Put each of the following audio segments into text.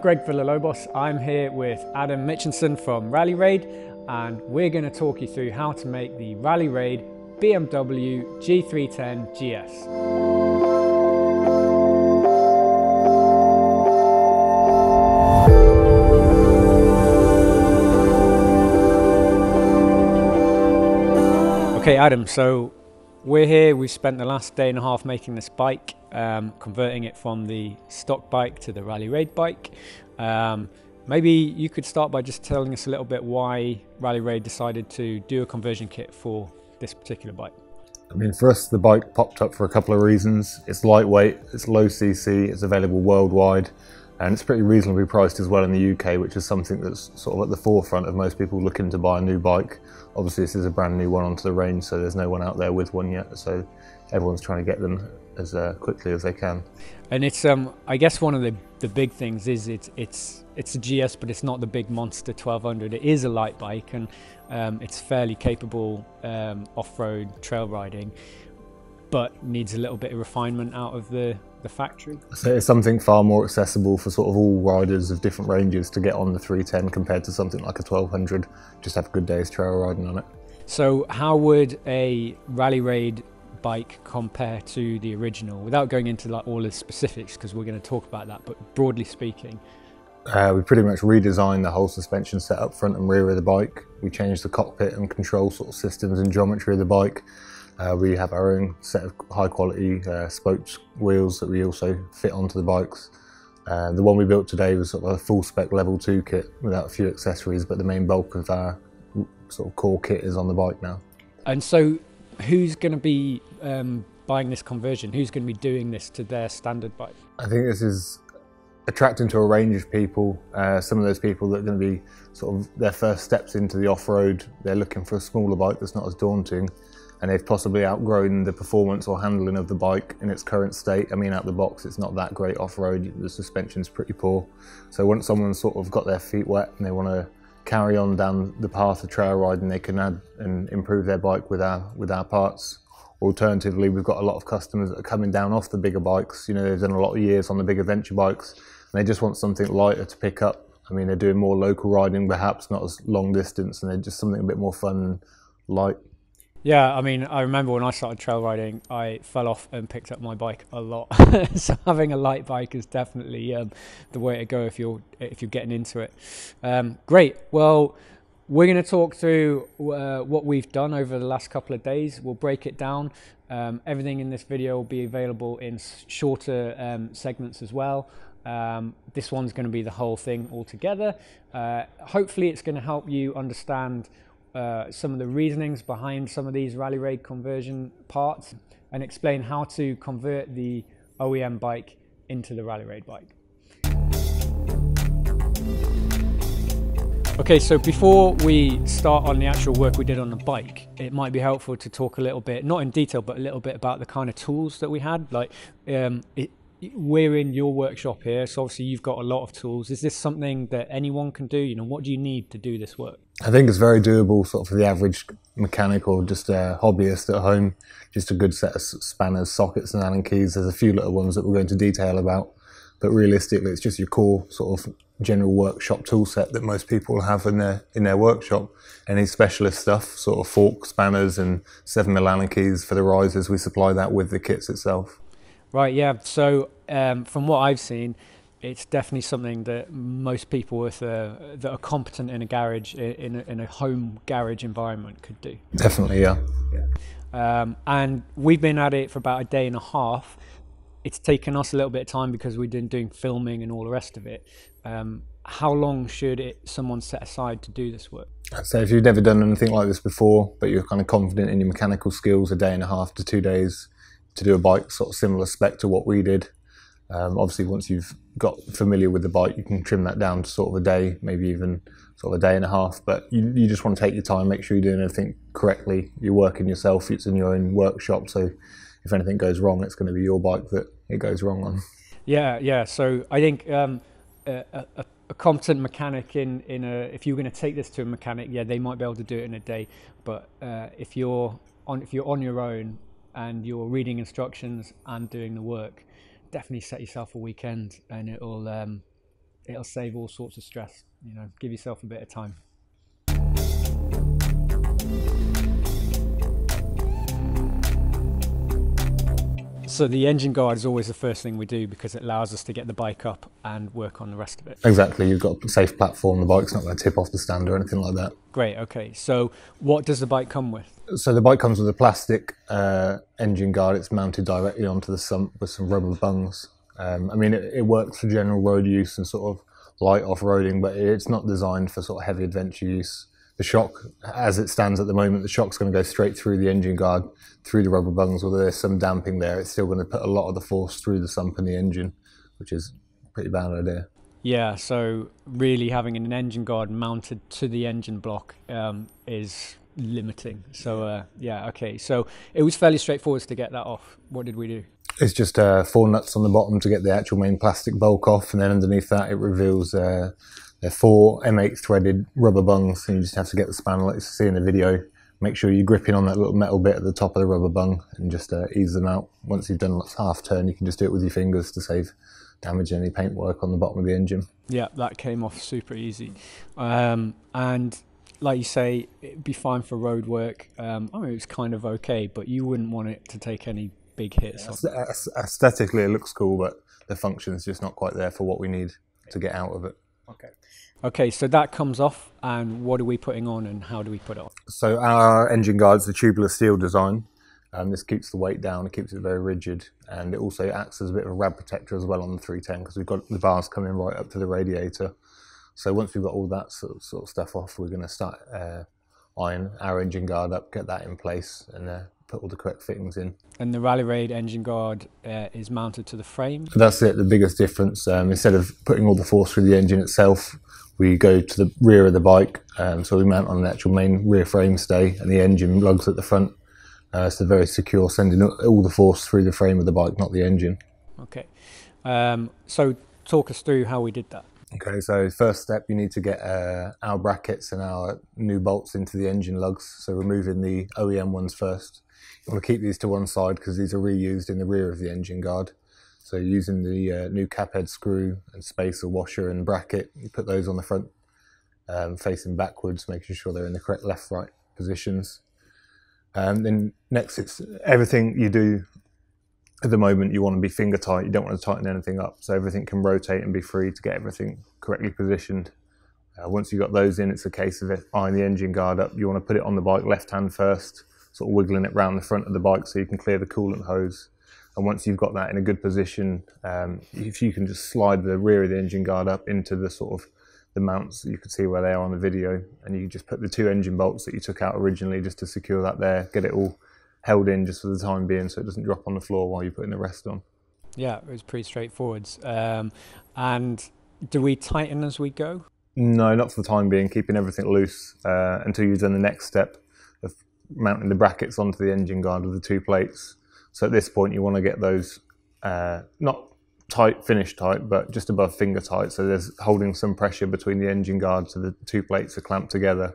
Greg Villalobos. I'm here with Adam Mitchinson from Rally Raid, and we're going to talk you through how to make the Rally Raid BMW G310 GS. Okay, Adam, so we're here. We've spent the last day and a half making this bike, um, converting it from the stock bike to the Rally Raid bike. Um, maybe you could start by just telling us a little bit why Rally Raid decided to do a conversion kit for this particular bike. I mean, for us, the bike popped up for a couple of reasons. It's lightweight, it's low CC, it's available worldwide, and it's pretty reasonably priced as well in the UK, which is something that's sort of at the forefront of most people looking to buy a new bike. Obviously, this is a brand new one onto the range, so there's no one out there with one yet. So everyone's trying to get them as uh, quickly as they can. And it's, um, I guess, one of the, the big things is it's it's it's a GS, but it's not the big monster 1200. It is a light bike, and um, it's fairly capable um, off-road trail riding, but needs a little bit of refinement out of the the factory. So it's something far more accessible for sort of all riders of different ranges to get on the 310 compared to something like a 1200. Just have a good day's trail riding on it. So how would a Rally Raid bike compare to the original without going into like all the specifics because we're going to talk about that but broadly speaking uh, we pretty much redesigned the whole suspension setup front and rear of the bike we changed the cockpit and control sort of systems and geometry of the bike uh, we have our own set of high quality uh, spoked wheels that we also fit onto the bikes. Uh, the one we built today was sort of a full spec level 2 kit without a few accessories, but the main bulk of our sort of core kit is on the bike now. And so, who's going to be um, buying this conversion? Who's going to be doing this to their standard bike? I think this is attracting to a range of people. Uh, some of those people that are going to be sort of their first steps into the off road, they're looking for a smaller bike that's not as daunting and they've possibly outgrown the performance or handling of the bike in its current state. I mean, out the box, it's not that great off-road. The suspension's pretty poor. So once someone's sort of got their feet wet and they want to carry on down the path of trail riding, they can add and improve their bike with our with our parts. Alternatively, we've got a lot of customers that are coming down off the bigger bikes. You know, they've done a lot of years on the bigger venture bikes, and they just want something lighter to pick up. I mean, they're doing more local riding, perhaps not as long distance, and they're just something a bit more fun light. Yeah, I mean, I remember when I started trail riding, I fell off and picked up my bike a lot. so having a light bike is definitely um, the way to go if you're if you're getting into it. Um, great. Well, we're going to talk through uh, what we've done over the last couple of days. We'll break it down. Um, everything in this video will be available in shorter um, segments as well. Um, this one's going to be the whole thing altogether. Uh, hopefully, it's going to help you understand uh, some of the reasonings behind some of these Rally Raid conversion parts and explain how to convert the OEM bike into the Rally Raid bike. Okay, so before we start on the actual work we did on the bike, it might be helpful to talk a little bit, not in detail, but a little bit about the kind of tools that we had. Like, um, it, we're in your workshop here, so obviously you've got a lot of tools. Is this something that anyone can do? You know, what do you need to do this work? I think it's very doable, sort of for the average mechanic or just a hobbyist at home. Just a good set of spanners, sockets, and Allen keys. There's a few little ones that we'll go into detail about, but realistically, it's just your core sort of general workshop tool set that most people have in their in their workshop. Any specialist stuff, sort of fork spanners and seven mil Allen keys for the risers, we supply that with the kits itself. Right, yeah. So um, from what I've seen, it's definitely something that most people with a, that are competent in a garage in a, in a home garage environment could do. Definitely, yeah. yeah. Um, and we've been at it for about a day and a half. It's taken us a little bit of time because we've been doing filming and all the rest of it. Um, how long should it someone set aside to do this work? So if you've never done anything like this before, but you're kind of confident in your mechanical skills, a day and a half to two days to do a bike sort of similar spec to what we did. Um, obviously, once you've got familiar with the bike, you can trim that down to sort of a day, maybe even sort of a day and a half. But you, you just want to take your time, make sure you're doing everything correctly. You're working yourself, it's in your own workshop. So if anything goes wrong, it's going to be your bike that it goes wrong on. Yeah, yeah. So I think um, a, a, a, competent mechanic in, in a, if you're going to take this to a mechanic, yeah, they might be able to do it in a day. But uh, if you're on, if you're on your own and you're reading instructions and doing the work, definitely set yourself a weekend and it'll um, it'll save all sorts of stress. You know, give yourself a bit of time. So the engine guard is always the first thing we do because it allows us to get the bike up and work on the rest of it. Exactly. You've got a safe platform. The bike's not going to tip off the stand or anything like that. Great. Okay. So what does the bike come with? So the bike comes with a plastic uh, engine guard. It's mounted directly onto the sump with some rubber bungs. Um, I mean, it, it, works for general road use and sort of light off-roading, but it's not designed for sort of heavy adventure use the shock, as it stands at the moment, the shock's going to go straight through the engine guard, through the rubber bungs. Although there's some damping there, it's still going to put a lot of the force through the sump and the engine, which is a pretty bad idea. Yeah, so really having an engine guard mounted to the engine block um, is limiting. So uh, yeah, okay. So it was fairly straightforward to get that off. What did we do? It's just uh, four nuts on the bottom to get the actual main plastic bulk off, and then underneath that it reveals. Uh, they're four M8 threaded rubber bungs, and you just have to get the spanner like you see in the video. Make sure you're gripping on that little metal bit at the top of the rubber bung and just uh, ease them out. Once you've done half turn, you can just do it with your fingers to save damage any paintwork on the bottom of the engine. Yeah, that came off super easy. Um, and like you say, it'd be fine for road work. Um, I mean, it's kind of okay, but you wouldn't want it to take any big hits. Yeah, aesthetically, it looks cool, but the function is just not quite there for what we need to get out of it. Okay. Okay, so that comes off, and what are we putting on, and how do we put it on? So our engine guard's the tubular steel design. Um, this keeps the weight down, it keeps it very rigid, and it also acts as a bit of a rad protector as well on the 310 because we've got the bars coming right up to the radiator. So once we've got all that sort of, sort of stuff off, we're going to start uh, iron our engine guard up, get that in place, and uh, put all the correct fittings in. And the Rally Raid engine guard uh, is mounted to the frame? That's it, the biggest difference. Um, instead of putting all the force through the engine itself, we go to the rear of the bike. Um, so we mount on an actual main rear frame stay and the engine lugs at the front. Uh, so very secure, sending all the force through the frame of the bike, not the engine. Okay. Um, so talk us through how we did that. Okay, so first step, you need to get uh, our brackets and our new bolts into the engine lugs. So removing the OEM ones first. You want to keep these to one side because these are reused in the rear of the engine guard. So using the uh, new cap head screw and spacer washer and bracket, you put those on the front, um, facing backwards, making sure they're in the correct left-right positions. Um, then next, it's everything you do at the moment you want to be finger tight. You don't want to tighten anything up, so everything can rotate and be free to get everything correctly positioned. Uh, once you've got those in, it's a case of eyeing the engine guard up. You want to put it on the bike left hand first, sort of wiggling it round the front of the bike so you can clear the coolant hose. And once you've got that in a good position, um, if you can just slide the rear of the engine guard up into the sort of the mounts, you can see where they are on the video, and you just put the two engine bolts that you took out originally just to secure that there, get it all held in just for the time being so it doesn't drop on the floor while you're putting the rest on. Yeah, it was pretty straightforward. Um, and do we tighten as we go? No, not for the time being, keeping everything loose uh, until you've done the next step of mounting the brackets onto the engine guard with the two plates. So at this point, you want to get those uh, not tight, finish tight, but just above finger tight. So there's holding some pressure between the engine guard so the two plates are clamped together.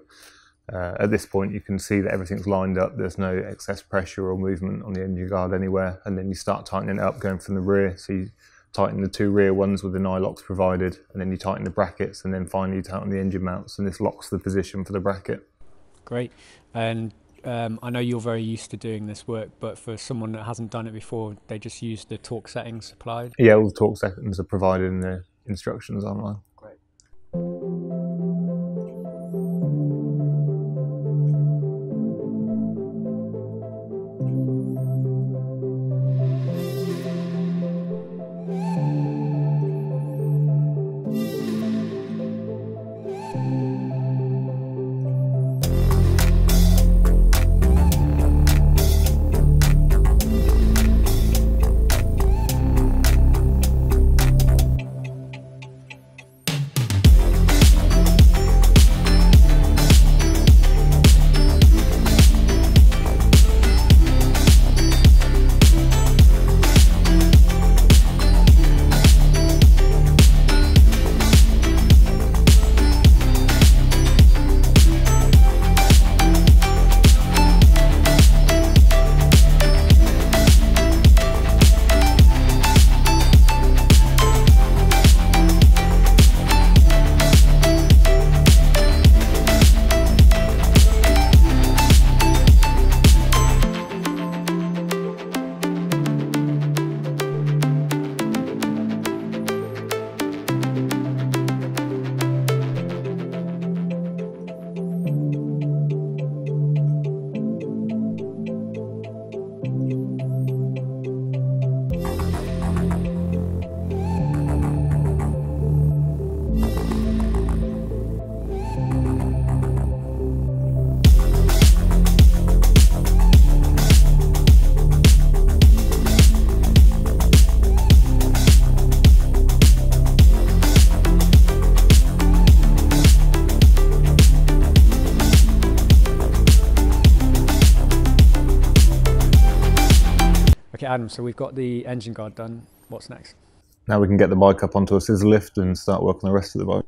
Uh, at this point, you can see that everything's lined up. There's no excess pressure or movement on the engine guard anywhere. And then you start tightening it up going from the rear. So you tighten the two rear ones with the nylocks provided, and then you tighten the brackets, and then finally you tighten the engine mounts, and this locks the position for the bracket. Great. And um, I know you're very used to doing this work, but for someone that hasn't done it before, they just use the torque settings supplied? Yeah, all the torque settings are provided in the instructions online. Adam. So we've got the engine guard done. What's next? Now we can get the bike up onto a scissor lift and start working the rest of the bike.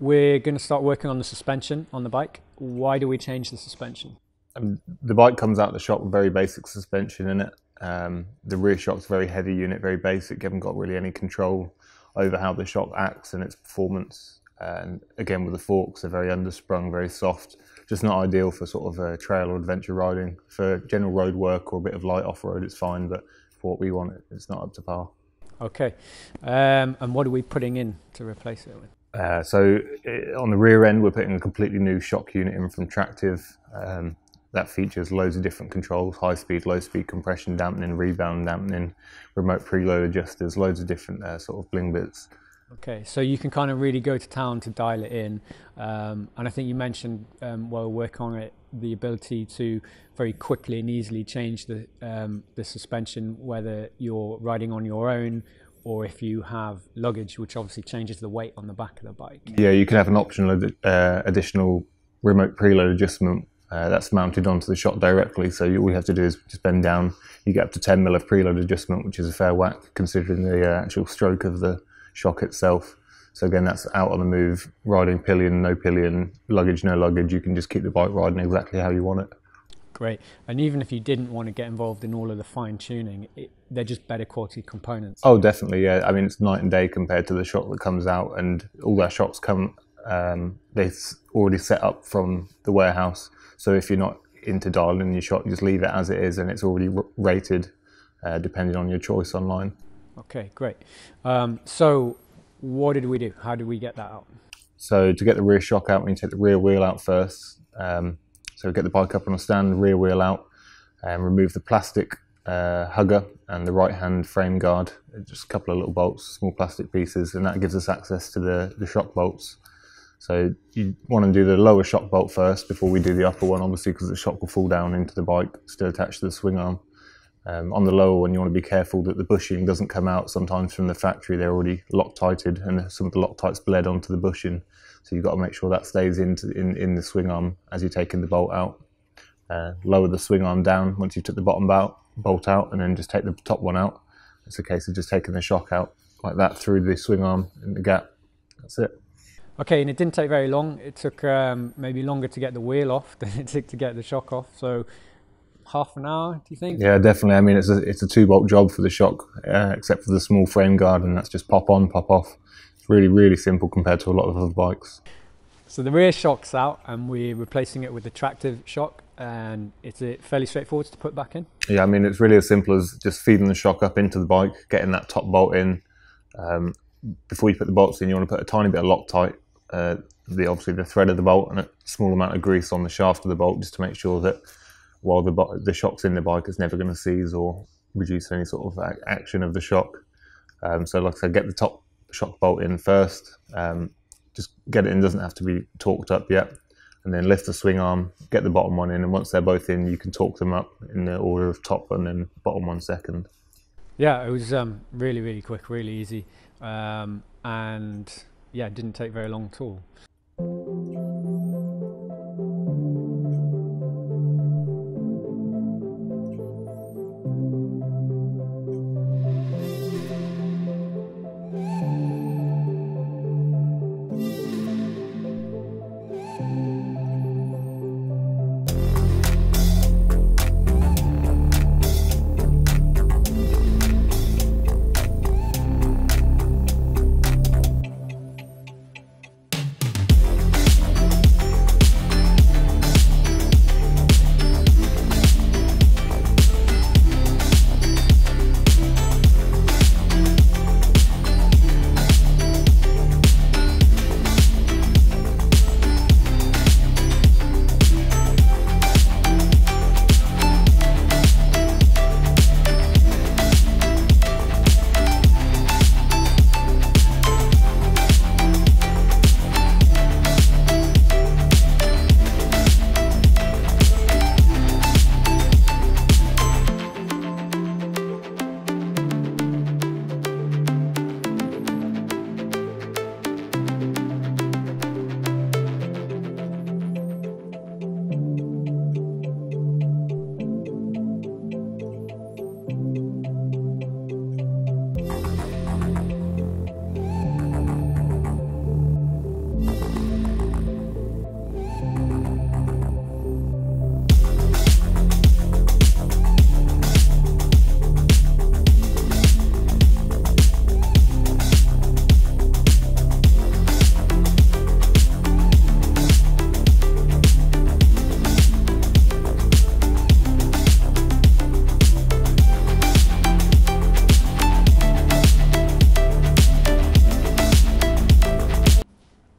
We're going to start working on the suspension on the bike. Why do we change the suspension? Um, the bike comes out the shop with very basic suspension in it. Um, the rear shock's very heavy unit, very basic. You haven't got really any control over how the shock acts and its performance. And again, with the forks, they're very undersprung, very soft. Just not ideal for sort of uh, trail or adventure riding. For general road work or a bit of light off road, it's fine. But for what we want, it's not up to par. Okay. Um, and what are we putting in to replace it with? Uh, so uh, on the rear end, we're putting a completely new shock unit in from Tractive. Um, that features loads of different controls: high speed, low speed compression, dampening, rebound dampening, remote preload adjusters, loads of different uh, sort of bling bits. Okay, so you can kind of really go to town to dial it in, um, and I think you mentioned um, while working on it the ability to very quickly and easily change the um, the suspension, whether you're riding on your own or if you have luggage, which obviously changes the weight on the back of the bike. Yeah, you can have an optional uh, additional remote preload adjustment uh, that's mounted onto the shot directly. So all you have to do is just bend down. You get up to 10 mil of preload adjustment, which is a fair whack considering the uh, actual stroke of the shock itself. So again, that's out on the move, riding pillion, no pillion, luggage, no luggage. You can just keep the bike riding exactly how you want it. Great. And even if you didn't want to get involved in all of the fine tuning, it, they're just better quality components. Oh, definitely. Yeah. I mean, it's night and day compared to the shock that comes out, and all their shocks come. Um, they're already set up from the warehouse. So if you're not into dialing your shock, just leave it as it is, and it's already r- rated, uh, depending on your choice online. Okay, great. Um, so, what did we do? How did we get that out? So to get the rear shock out, we need to take the rear wheel out first. Um, so we get the bike up on a stand, rear wheel out, and remove the plastic uh, hugger and the right hand frame guard. Just a couple of little bolts, small plastic pieces, and that gives us access to the, the shock bolts. So you want to do the lower shock bolt first before we do the upper one, obviously, because the shock will fall down into the bike, still attached to the swing arm. Um, on the lower one, you want to be careful that the bushing doesn't come out. Sometimes from the factory, they're already Loctited, and some of the Loctites bled onto the bushing. So you've got to make sure that stays into, in, in the swing arm as you're taking the bolt out. Uh, lower the swing arm down once you've took the bottom bolt, bolt out, and then just take the top one out. It's a case of just taking the shock out like that through the swing arm in the gap. That's it. Okay, and it didn't take very long. It took um, maybe longer to get the wheel off than it took to get the shock off. So half an hour, do you think? Yeah, definitely. I mean, it's a it's a two bolt job for the shock, uh, except for the small frame guard, and that's just pop on, pop off. It's really really simple compared to a lot of other bikes. So the rear shock's out, and we're replacing it with the Tractive shock. And it's it fairly straightforward to put back in. Yeah, I mean, it's really as simple as just feeding the shock up into the bike, getting that top bolt in. Um, before you put the bolts in, you want to put a tiny bit of Loctite, uh, the obviously the thread of the bolt, and a small amount of grease on the shaft of the bolt, just to make sure that while the the shock's in the bike, it's never going to seize or reduce any sort of action of the shock. Um, so, like I said, get the top shock bolt in first. Um, just get it in; doesn't have to be torqued up yet. And then lift the swing arm, get the bottom one in, and once they're both in, you can torque them up in the order of top and then bottom one second. Yeah, it was um, really, really quick, really easy, um, and yeah, it didn't take very long at all.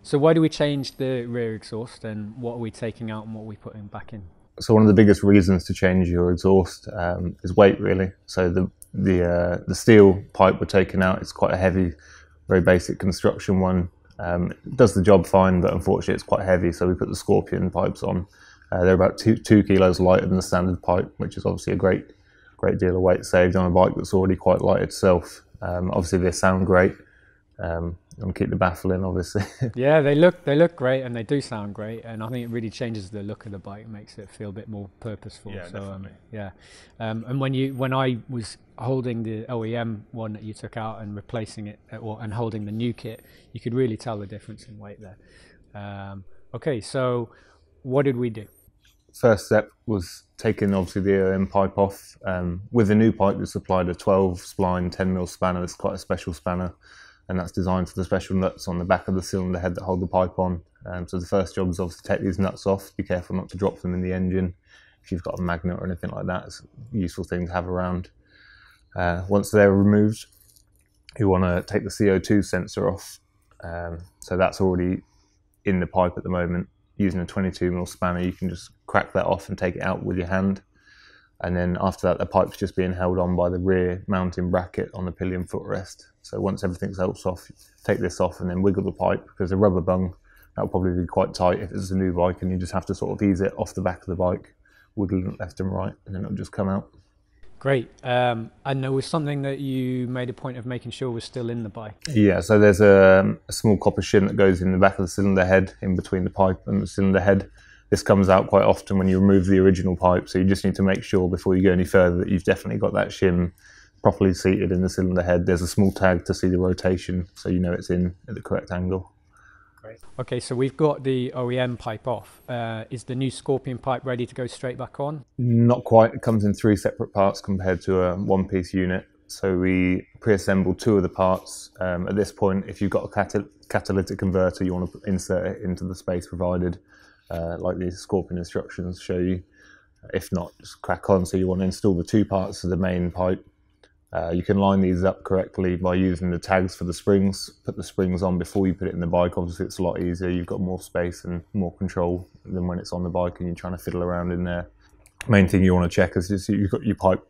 So why do we change the rear exhaust and what are we taking out and what are we putting back in? So one of the biggest reasons to change your exhaust um, is weight, really. So the the uh, the steel pipe we're taking out is quite a heavy, very basic construction one. Um, it does the job fine, but unfortunately it's quite heavy. So we put the Scorpion pipes on. Uh, they're about two two kilos lighter than the standard pipe, which is obviously a great great deal of weight saved on a bike that's already quite light itself. Um, obviously they sound great. Um, and keep the baffle in, obviously. yeah, they look they look great and they do sound great, and I think it really changes the look of the bike, makes it feel a bit more purposeful. Yeah, so um, definitely. yeah, um, and when you when I was holding the OEM one that you took out and replacing it, uh, or, and holding the new kit, you could really tell the difference in weight there. Um, okay, so what did we do? First step was taking obviously the OEM pipe off. Um, with the new pipe, we supplied a 12 spline 10 mil spanner. It's quite a special spanner and that's designed for the special nuts on the back of the cylinder head that hold the pipe on. Um, so the first job is obviously to take these nuts off. Be careful not to drop them in the engine. If you've got a magnet or anything like that, it's a useful thing to have around. Uh, once they're removed, you want to take the CO2 sensor off. Um, so that's already in the pipe at the moment. Using a 22mm spanner, you can just crack that off and take it out with your hand. And then after that, the pipe's just being held on by the rear mounting bracket on the pillion footrest. So once everything's else off, take this off and then wiggle the pipe because a rubber bung that'll probably be quite tight if it's a new bike, and you just have to sort of ease it off the back of the bike, wiggling it left and right, and then it'll just come out. Great. Um, and there was something that you made a point of making sure was still in the bike. Yeah, so there's a, a small copper shim that goes in the back of the cylinder head, in between the pipe and the cylinder head. This comes out quite often when you remove the original pipe, so you just need to make sure before you go any further that you've definitely got that shim properly seated in the cylinder head. There's a small tag to see the rotation, so you know it's in at the correct angle. Great. Okay, so we've got the OEM pipe off. Uh, is the new Scorpion pipe ready to go straight back on? Not quite. It comes in three separate parts compared to a one-piece unit. So we pre-assembled two of the parts. Um, at this point, if you've got a catal- catalytic converter, you want to insert it into the space provided uh, like the Scorpion instructions show you. If not, just crack on. So you want to install the two parts of the main pipe. Uh, you can line these up correctly by using the tags for the springs. Put the springs on before you put it in the bike. Obviously, it's a lot easier. You've got more space and more control than when it's on the bike and you're trying to fiddle around in there. Main thing you want to check is just you've got your pipe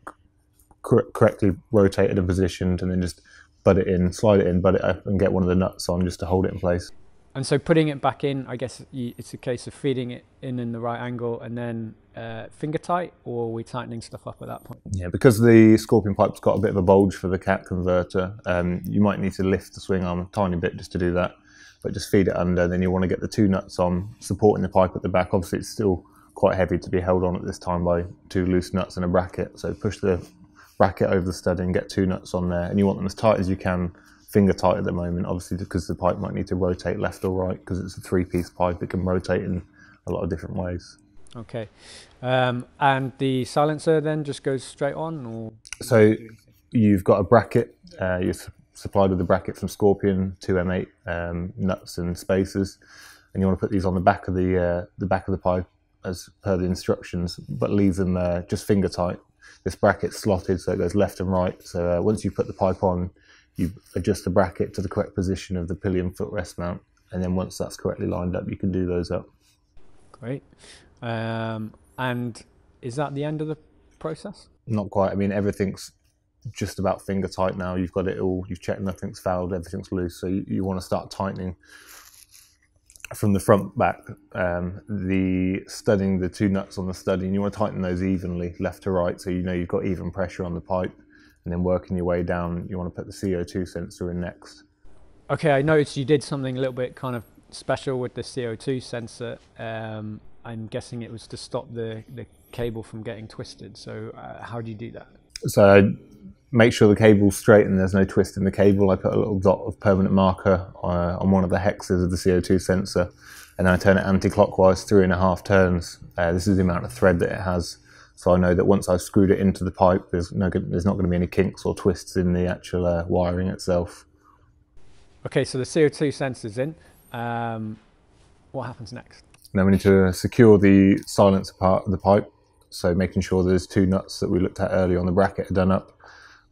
cor- correctly rotated and positioned, and then just butt it in, slide it in, butt it up, and get one of the nuts on just to hold it in place. And so putting it back in, I guess it's a case of feeding it in in the right angle and then uh, finger tight, or are we tightening stuff up at that point? Yeah, because the Scorpion pipe's got a bit of a bulge for the cat converter, um, you might need to lift the swing arm a tiny bit just to do that. But just feed it under, then you want to get the two nuts on, supporting the pipe at the back. Obviously, it's still quite heavy to be held on at this time by two loose nuts and a bracket. So push the bracket over the stud and get two nuts on there, and you want them as tight as you can finger tight at the moment, obviously because the pipe might need to rotate left or right because it's a three-piece pipe. It can rotate in a lot of different ways. Okay, um, and the silencer then just goes straight on, or so you've got a bracket. Uh, you're supplied with a bracket from Scorpion, two M8 um, nuts and spacers, and you want to put these on the back of the uh, the back of the pipe as per the instructions, but leave them uh, just finger tight. This bracket's slotted so it goes left and right. So uh, once you put the pipe on, you adjust the bracket to the correct position of the pillion footrest mount, and then once that's correctly lined up, you can do those up. Great. Um, and is that the end of the process? Not quite. I mean, everything's just about finger tight now. You've got it all. You've checked nothing's fouled, everything's loose. So you, you want to start tightening from the front back. Um, the studding, the two nuts on the studding, you want to tighten those evenly, left to right, so you know you've got even pressure on the pipe and then working your way down, you want to put the CO2 sensor in next. Okay, I noticed you did something a little bit kind of special with the CO2 sensor. Um, I'm guessing it was to stop the, the cable from getting twisted. So, uh, how do you do that? So, I make sure the cable's straight and there's no twist in the cable. I put a little dot of permanent marker uh, on one of the hexes of the CO2 sensor, and then I turn it anti clockwise three and a half turns. Uh, this is the amount of thread that it has. So I know that once I've screwed it into the pipe, there's no there's not going to be any kinks or twists in the actual uh, wiring itself. Okay, so the CO2 sensor's in. Um, what happens next? Now we need to secure the silencer part of the pipe. So making sure there's two nuts that we looked at earlier on the bracket are done up.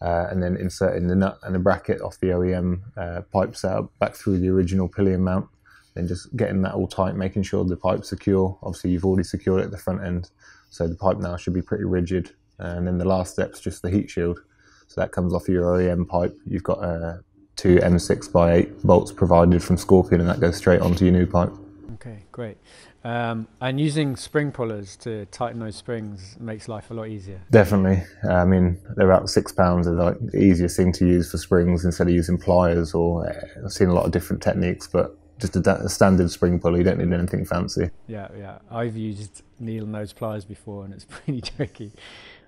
Uh, and then inserting the nut and the bracket off the OEM uh, pipe setup back through the original pillion mount. then just getting that all tight, making sure the pipe's secure. Obviously, you've already secured it at the front end, so the pipe now should be pretty rigid. And then the last step's just the heat shield. So that comes off your OEM pipe. You've got uh, two M6 by 8 bolts provided from Scorpion, and that goes straight onto your new pipe. Okay, great. Um, and using spring pullers to tighten those springs makes life a lot easier. Definitely. I mean, they're about six pounds. They're like the easiest thing to use for springs instead of using pliers. Or uh, I've seen a lot of different techniques, but just a, a, standard spring puller. You don't need anything fancy. Yeah, yeah. I've used needle nose pliers before, and it's pretty tricky.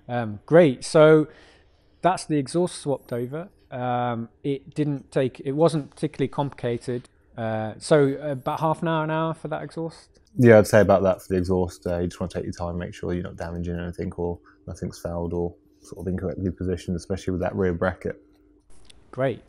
Um, great. So that's the exhaust swapped over. Um, it didn't take. It wasn't particularly complicated. Uh, so about half an hour, an hour for that exhaust. Yeah, I'd say about that for the exhaust. Uh, you just want to take your time, make sure you're not damaging anything or nothing's fouled or sort of incorrectly positioned, especially with that rear bracket. Great.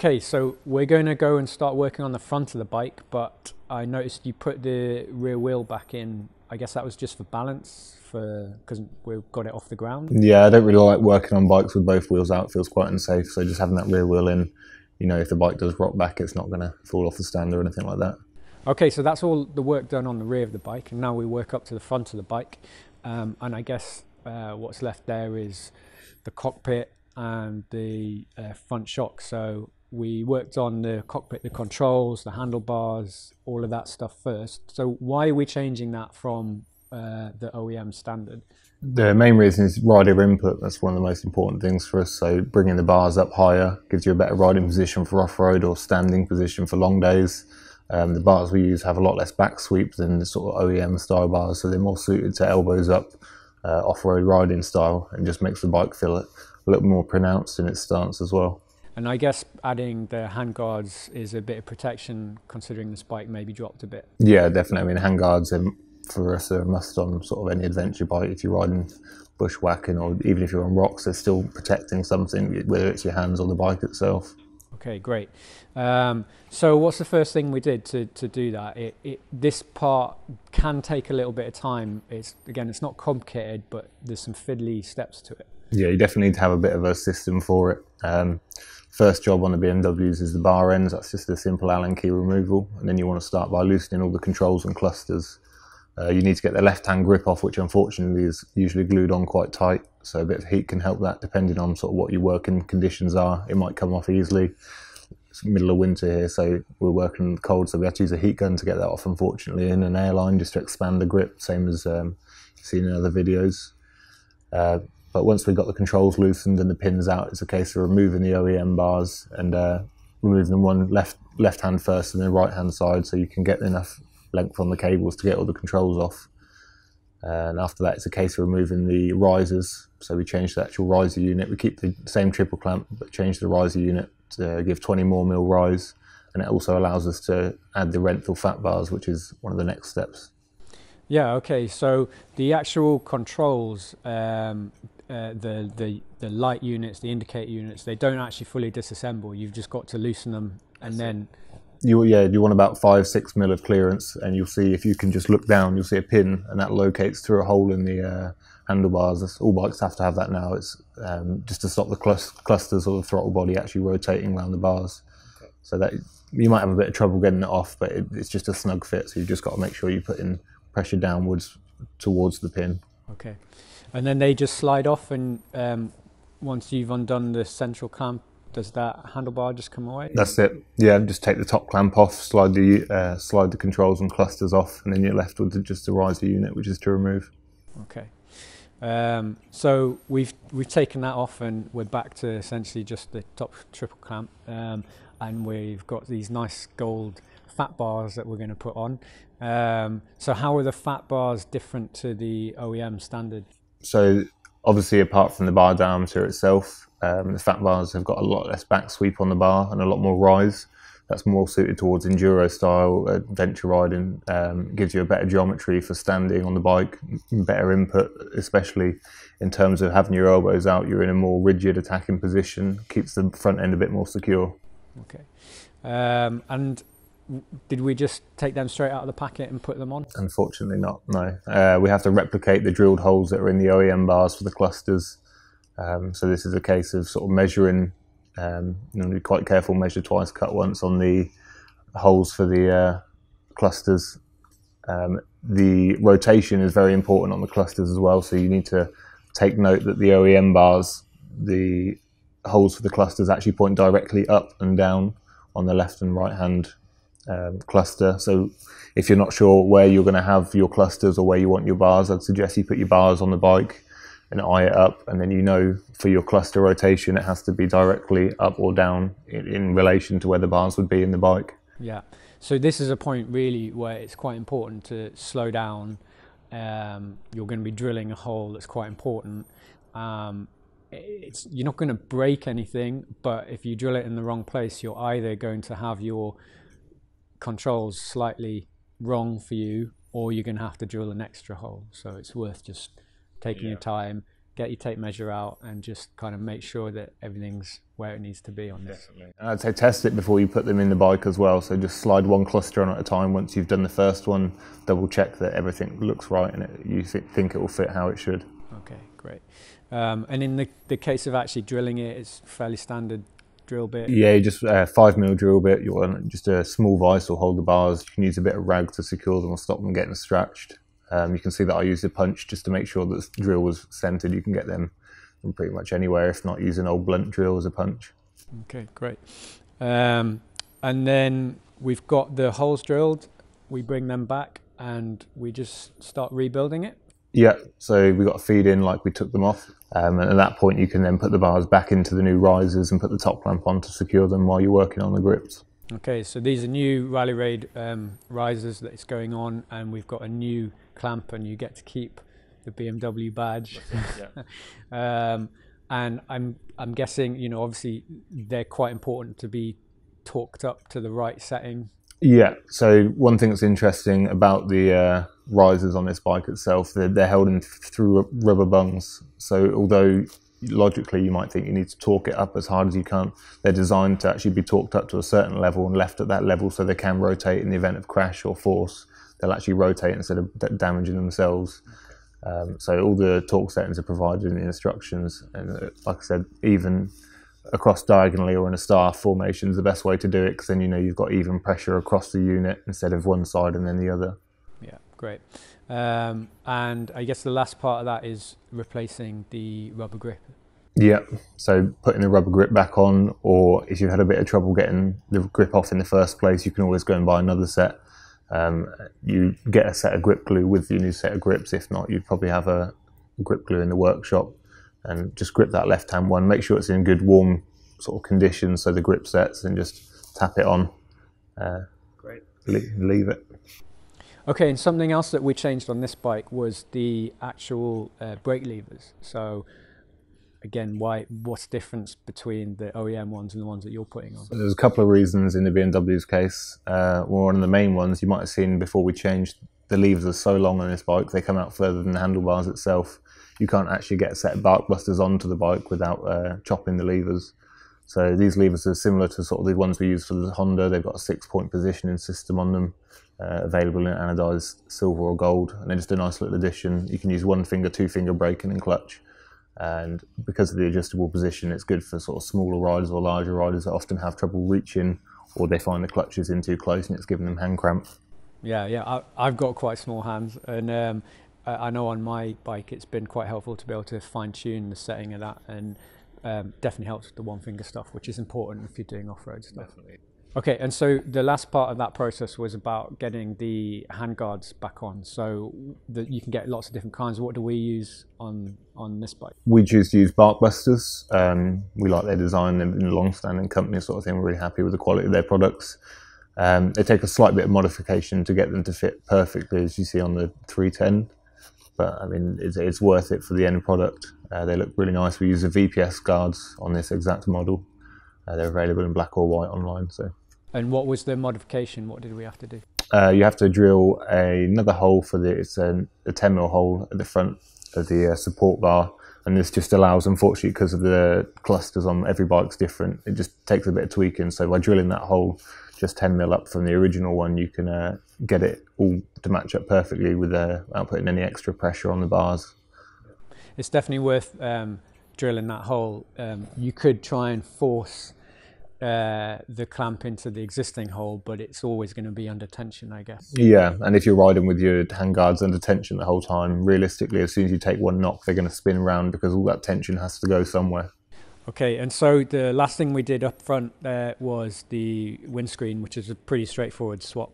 Okay, so we're going to go and start working on the front of the bike, but I noticed you put the rear wheel back in. I guess that was just for balance, for because we've got it off the ground. Yeah, I don't really like working on bikes with both wheels out. It feels quite unsafe. So just having that rear wheel in, you know, if the bike does rock back, it's not going to fall off the stand or anything like that. Okay, so that's all the work done on the rear of the bike, and now we work up to the front of the bike. Um, and I guess uh, what's left there is the cockpit and the uh, front shock. So we worked on the cockpit, the controls, the handlebars, all of that stuff first. So why are we changing that from uh, the OEM standard? The main reason is rider input. That's one of the most important things for us. So bringing the bars up higher gives you a better riding position for off-road or standing position for long days. Um, the bars we use have a lot less back sweep than the sort of OEM style bars, so they're more suited to elbows up uh, off-road riding style, and just makes the bike feel a little more pronounced in its stance as well. And I guess adding the handguards is a bit of protection considering the spike maybe dropped a bit. Yeah, definitely. I mean, handguards are, for us are a must on sort of any adventure bike. If you're riding bushwhacking or even if you're on rocks, they're still protecting something, whether it's your hands or the bike itself. Okay, great. Um, so, what's the first thing we did to, to do that? It, it, this part can take a little bit of time. It's again, it's not complicated, but there's some fiddly steps to it. Yeah, you definitely need to have a bit of a system for it. Um, First job on the BMWs is the bar ends. That's just a simple Allen key removal. And then you want to start by loosening all the controls and clusters. Uh, you need to get the left-hand grip off, which unfortunately is usually glued on quite tight. So a bit of heat can help that depending on sort of what your working conditions are. It might come off easily. it's middle of winter here, so we're working cold, so we had to use a heat gun to get that off, unfortunately, in an airline just to expand the grip, same as um, seen in other videos. Uh, but once we got the controls loosened and the pins out, it's a case of removing the OEM bars and uh, removing them one left left hand first and then right hand side, so you can get enough length on the cables to get all the controls off. And after that, it's a case of removing the risers. So we change the actual riser unit. We keep the same triple clamp, but change the riser unit to give 20 more mil rise. And it also allows us to add the Renthal fat bars, which is one of the next steps. Yeah. Okay. So the actual controls, um, uh, the the the light units, the indicator units, they don't actually fully disassemble. You've just got to loosen them and then you yeah you want about five six mil of clearance and you'll see if you can just look down you'll see a pin and that locates through a hole in the uh, handlebars. All bikes have to have that now. It's um, just to stop the clusters or the throttle body actually rotating around the bars. Okay. so that you might have a bit of trouble getting it off but it, it's just a snug fit. So you've just got to make sure you put in pressure downwards towards the pin. Okay and then they just slide off and um, once you've undone the central clamp does that handlebar just come away? That's it. Yeah, just take the top clamp off, slide the uh, slide the controls and clusters off, and then you're left with just the riser unit, which is to remove. Okay. Um, so we've we've taken that off, and we're back to essentially just the top triple clamp, um, and we've got these nice gold fat bars that we're going to put on. Um, so how are the fat bars different to the OEM standard? So obviously, apart from the bar diameter itself, um, the fat bars have got a lot less back sweep on the bar and a lot more rise. That's more suited towards enduro style adventure riding. Um, gives you a better geometry for standing on the bike, better input, especially in terms of having your elbows out. You're in a more rigid attacking position. Keeps the front end a bit more secure. Okay. Um, and did we just take them straight out of the packet and put them on? Unfortunately, not. No, uh, we have to replicate the drilled holes that are in the OEM bars for the clusters. Um, so this is a case of sort of measuring. Um, you know, be quite careful. Measure twice, cut once on the holes for the uh, clusters. Um, the rotation is very important on the clusters as well. So you need to take note that the OEM bars, the holes for the clusters actually point directly up and down on the left and right hand um, cluster. So if you're not sure where you're going to have your clusters or where you want your bars, I'd suggest you put your bars on the bike and eye it up, and then you know for your cluster rotation it has to be directly up or down in, in relation to where the bars would be in the bike. Yeah. So this is a point really where it's quite important to slow down. Um, you're going to be drilling a hole that's quite important. Um, it's you're not going to break anything, but if you drill it in the wrong place, you're either going to have your controls slightly wrong for you, or you're going to have to drill an extra hole. So it's worth just taking yeah. your time, get your tape measure out, and just kind of make sure that everything's where it needs to be on this. Definitely. And I'd say test it before you put them in the bike as well. So just slide one cluster on at a time. Once you've done the first one, double check that everything looks right and it, you th- think it will fit how it should. Okay, great. Um, and in the, the case of actually drilling it, it's fairly standard drill bit. Yeah, just a five mil drill bit. You want just a small vice will hold the bars. You can use a bit of rag to secure them or stop them getting stretched. Um, you can see that I used a punch just to make sure that the drill was centered. You can get them from pretty much anywhere, if not use an old blunt drill as a punch. Okay, great. Um, and then we've got the holes drilled. We bring them back and we just start rebuilding it. Yeah, so we got to feed in like we took them off. Um, and at that point, you can then put the bars back into the new risers and put the top clamp on to secure them while you're working on the grips. Okay, so these are new Rally Raid um, risers that's going on, and we've got a new clamp and you get to keep the BMW badge. yeah. um, and I'm I'm guessing you know obviously they're quite important to be torqued up to the right setting. Yeah. So one thing that's interesting about the uh, risers on this bike itself, they're, they're held in through rubber bungs. So although logically you might think you need to torque it up as hard as you can, they're designed to actually be torqued up to a certain level and left at that level so they can rotate in the event of crash or force they'll actually rotate instead of damaging themselves. Um, so all the torque settings are provided in the instructions, and uh, like I said, even across diagonally or in a star formation is the best way to do it because then you know you've got even pressure across the unit instead of one side and then the other. Yeah, great. Um, and I guess the last part of that is replacing the rubber grip. Yeah. So putting the rubber grip back on, or if you've had a bit of trouble getting the grip off in the first place, you can always go and buy another set. Um, you get a set of grip glue with your new set of grips. If not, you'd probably have a grip glue in the workshop and just grip that left hand one. Make sure it's in good warm sort of condition so the grip sets and just tap it on. Uh, Great. Leave, leave it. Okay, and something else that we changed on this bike was the actual uh, brake levers. So again, why? What's the difference between the OEM ones and the ones that you're putting on? So there's a couple of reasons in the BMW's case. Uh, one of the main ones you might have seen before we changed the levers are so long on this bike they come out further than the handlebars itself. You can't actually get a set of bark busters onto the bike without uh, chopping the levers. So these levers are similar to sort of the ones we use for the Honda. They've got a six-point positioning system on them, uh, available in anodized silver or gold, and they're just a nice little addition. You can use one finger, two finger braking and clutch, and because of the adjustable position, it's good for sort of smaller riders or larger riders that often have trouble reaching, or they find the clutches in too close and it's giving them hand cramp. Yeah, yeah, I, I've got quite small hands, and um, I I know on my bike it's been quite helpful to be able to fine tune the setting of that, and um, definitely helps with the one finger stuff, which is important if you're doing off road stuff. Okay, and so the last part of that process was about getting the handguards back on. So that you can get lots of different kinds. What do we use on on this bike? We choose to use Barkbusters. Um, we like their design. They've been a long-standing company sort of thing. We're really happy with the quality of their products. Um, they take a slight bit of modification to get them to fit perfectly, as you see on the 310. But I mean, it's, it's worth it for the end product. Uh, they look really nice. We use the VPS guards on this exact model. Uh, they're available in black or white online. So And what was the modification? What did we have to do? uh, you have to drill another hole for the it's a, a 10 mil hole at the front of the uh, support bar, and this just allows, unfortunately, because of the clusters on every bike's different, it just takes a bit of tweaking. So by drilling that hole just 10 mil up from the original one, you can uh, get it all to match up perfectly uh, without putting any extra pressure on the bars. It's definitely worth um, drilling that hole. Um, you could try and force uh, the clamp into the existing hole, but it's always going to be under tension, I guess. Yeah, and if you're riding with your handguards under tension the whole time, realistically, as soon as you take one knock, they're going to spin around because all that tension has to go somewhere. Okay, and so the last thing we did up front there was the windscreen, which is a pretty straightforward swap.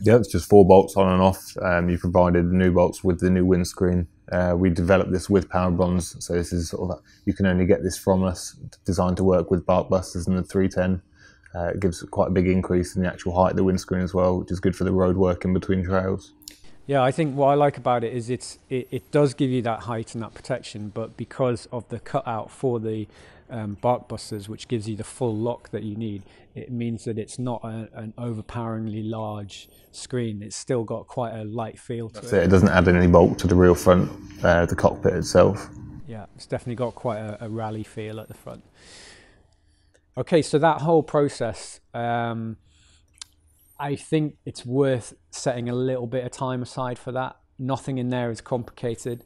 Yeah, it's just four bolts on and off. Um, you provided the new bolts with the new windscreen. Uh, we developed this with Power Bronze, so this is sort of a, you can only get this from us. Designed to work with Barkbusters and the 310. Uh, it gives quite a big increase in the actual height of the windscreen as well, which is good for the road work in between trails. Yeah, I think what I like about it is it's it, it does give you that height and that protection, but because of the cutout for the um, bark busters, which gives you the full lock that you need, it means that it's not a, an overpoweringly large screen. It's still got quite a light feel to So it. it doesn't add any bulk to the real front, uh, the cockpit itself. Yeah, it's definitely got quite a, a rally feel at the front. Okay, so that whole process, um, I think it's worth setting a little bit of time aside for that. Nothing in there is complicated,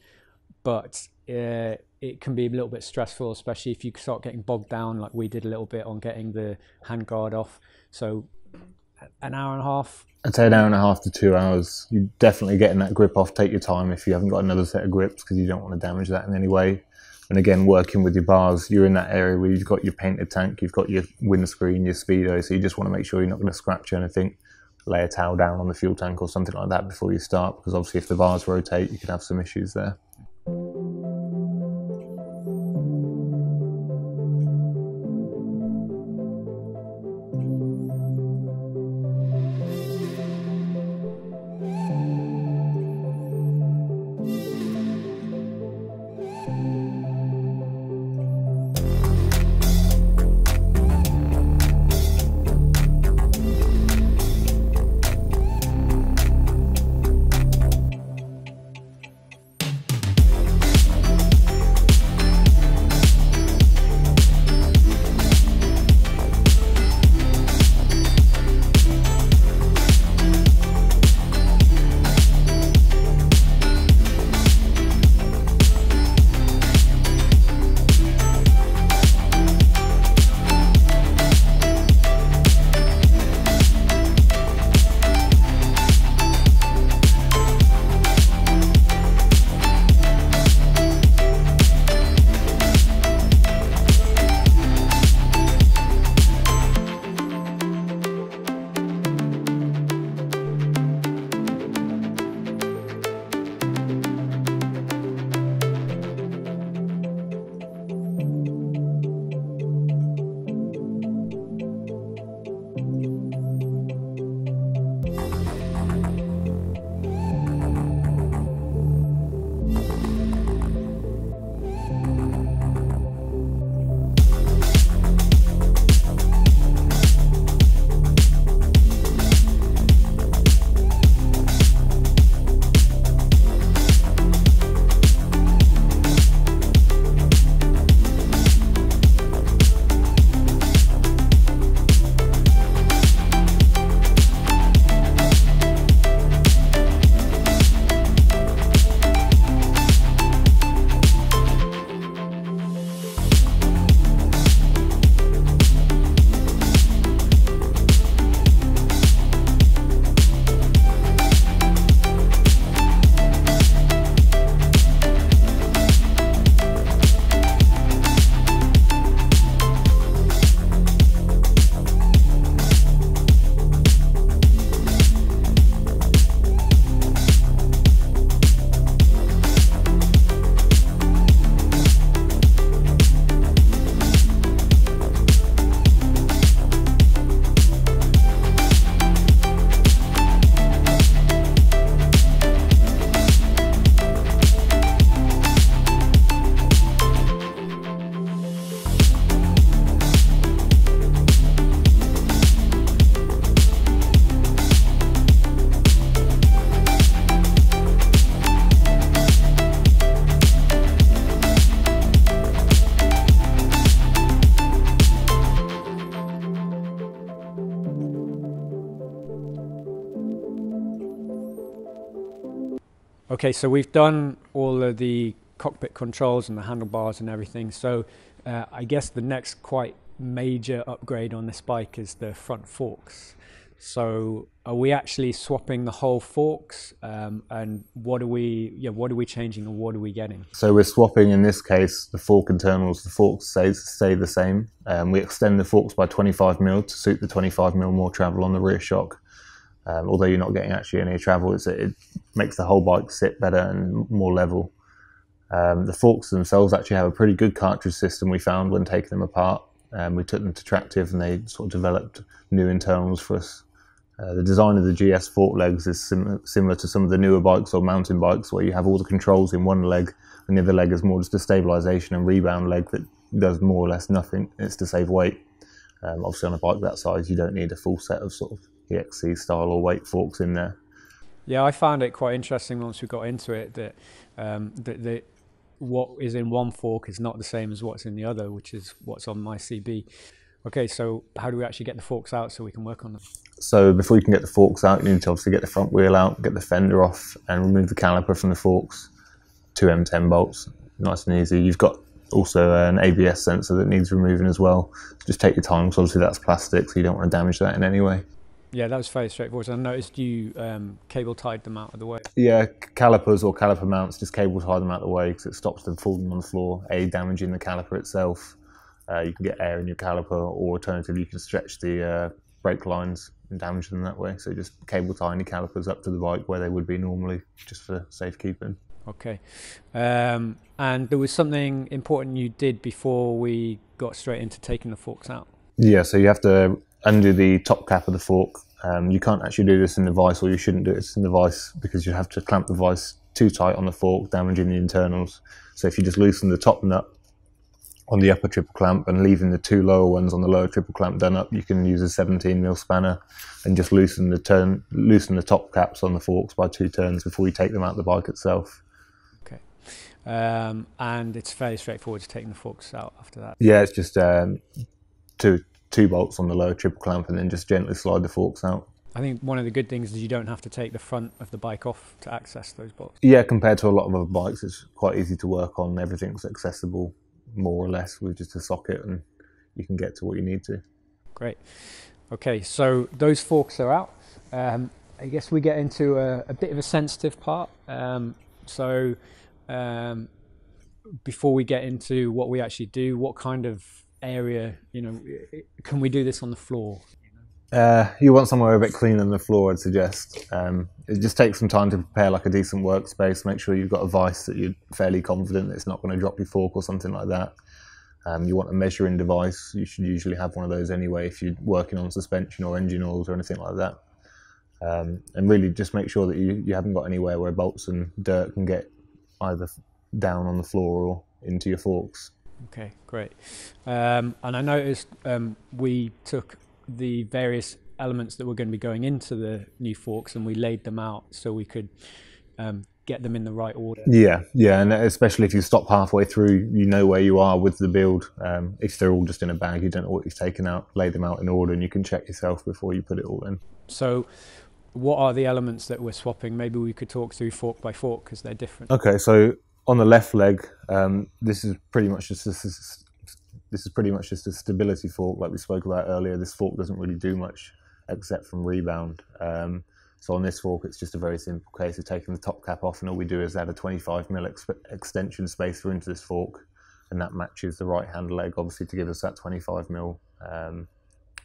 but uh, it can be a little bit stressful, especially if you start getting bogged down, like we did a little bit on getting the handguard off. So, an hour and a half. I'd say an hour and a half to two hours. You're definitely getting that grip off. Take your time if you haven't got another set of grips because you don't want to damage that in any way. And again, working with your bars, you're in that area where you've got your painted tank, you've got your windscreen, your speedo, so you just want to make sure you're not going to scratch anything. Lay a towel down on the fuel tank or something like that before you start, because obviously if the bars rotate, you could have some issues there. Música Okay, so we've done all of the cockpit controls and the handlebars and everything. So uh, I guess the next quite major upgrade on this bike is the front forks. So are we actually swapping the whole forks? Um, and what are we, yeah, what are we changing and what are we getting? So we're swapping in this case the fork internals. The forks stay, stay the same. Um, we extend the forks by 25 mil to suit the 25 mil more travel on the rear shock. Um, although you're not getting actually any travel, it makes the whole bike sit better and more level. Um, the forks themselves actually have a pretty good cartridge system we found when taking them apart. Um, we took them to Tractive and they sort of developed new internals for us. Uh, the design of the GS fork legs is sim- similar to some of the newer bikes or mountain bikes where you have all the controls in one leg and the other leg is more just a stabilization and rebound leg that does more or less nothing. It's to save weight. Um, obviously, on a bike that size, you don't need a full set of sort of EXC style or weight forks in there. Yeah, I found it quite interesting once we got into it that um, that, that what is in one fork is not the same as what's in the other, which is what's on my CB. Okay, so how do we actually get the forks out so we can work on them? So before you can get the forks out, you need to obviously get the front wheel out, get the fender off, and remove the caliper from the forks. Two M10 bolts, nice and easy. You've got also an ABS sensor that needs removing as well. So just take your time, because obviously that's plastic, so you don't want to damage that in any way. Yeah, that was fairly straightforward. I noticed you um, cable tied them out of the way. Yeah, calipers or caliper mounts, just cable tie them out of the way because it stops them falling on the floor, A, damaging the caliper itself. Uh, you can get air in your caliper, or alternatively, you can stretch the uh, brake lines and damage them that way. So just cable tie any calipers up to the bike where they would be normally, just for safekeeping. Okay. Um, and there was something important you did before we got straight into taking the forks out. Yeah, so you have to undo the top cap of the fork. Um, you can't actually do this in the vise, or you shouldn't do it in the vise because you have to clamp the vise too tight on the fork, damaging the internals. So if you just loosen the top nut on the upper triple clamp and leaving the two lower ones on the lower triple clamp done up, you can use a 17 mil spanner and just loosen the turn, loosen the top caps on the forks by two turns before you take them out the bike itself. Okay, um, and it's fairly straightforward to taking the forks out after that. Yeah, it's just um, two two bolts on the lower triple clamp and then just gently slide the forks out. I think one of the good things is you don't have to take the front of the bike off to access those bolts. Yeah, compared to a lot of other bikes, it's quite easy to work on. Everything's accessible more or less with just a socket and you can get to what you need to. Great. Okay, so those forks are out. Um, I guess we get into a, a bit of a sensitive part. Um, so um, before we get into what we actually do, what kind of area, you know, can we do this on the floor? Uh, you want somewhere a bit cleaner than the floor, I'd suggest. Um, it just takes some time to prepare like a decent workspace. Make sure you've got a vise that you're fairly confident that it's not going to drop your fork or something like that. Um, you want a measuring device. You should usually have one of those anyway if you're working on suspension or engine oils or anything like that. Um, and really just make sure that you, you haven't got anywhere where bolts and dirt can get either down on the floor or into your forks. Okay, great. Um, and I noticed um, we took the various elements that were going to be going into the new forks and we laid them out so we could um, get them in the right order. Yeah, yeah, and especially if you stop halfway through, you know where you are with the build. Um, if they're all just in a bag, you don't know what you've taken out. Lay them out in order, and you can check yourself before you put it all in. So, what are the elements that we're swapping? Maybe we could talk through fork by fork because they're different. Okay, so on the left leg, um, this is pretty much just is, this is pretty much just a stability fork, like we spoke about earlier. This fork doesn't really do much except from rebound. Um, so on this fork, it's just a very simple case of taking the top cap off, and all we do is add a 25 mil ex- extension spacer into this fork, and that matches the right hand leg, obviously, to give us that 25 mil um,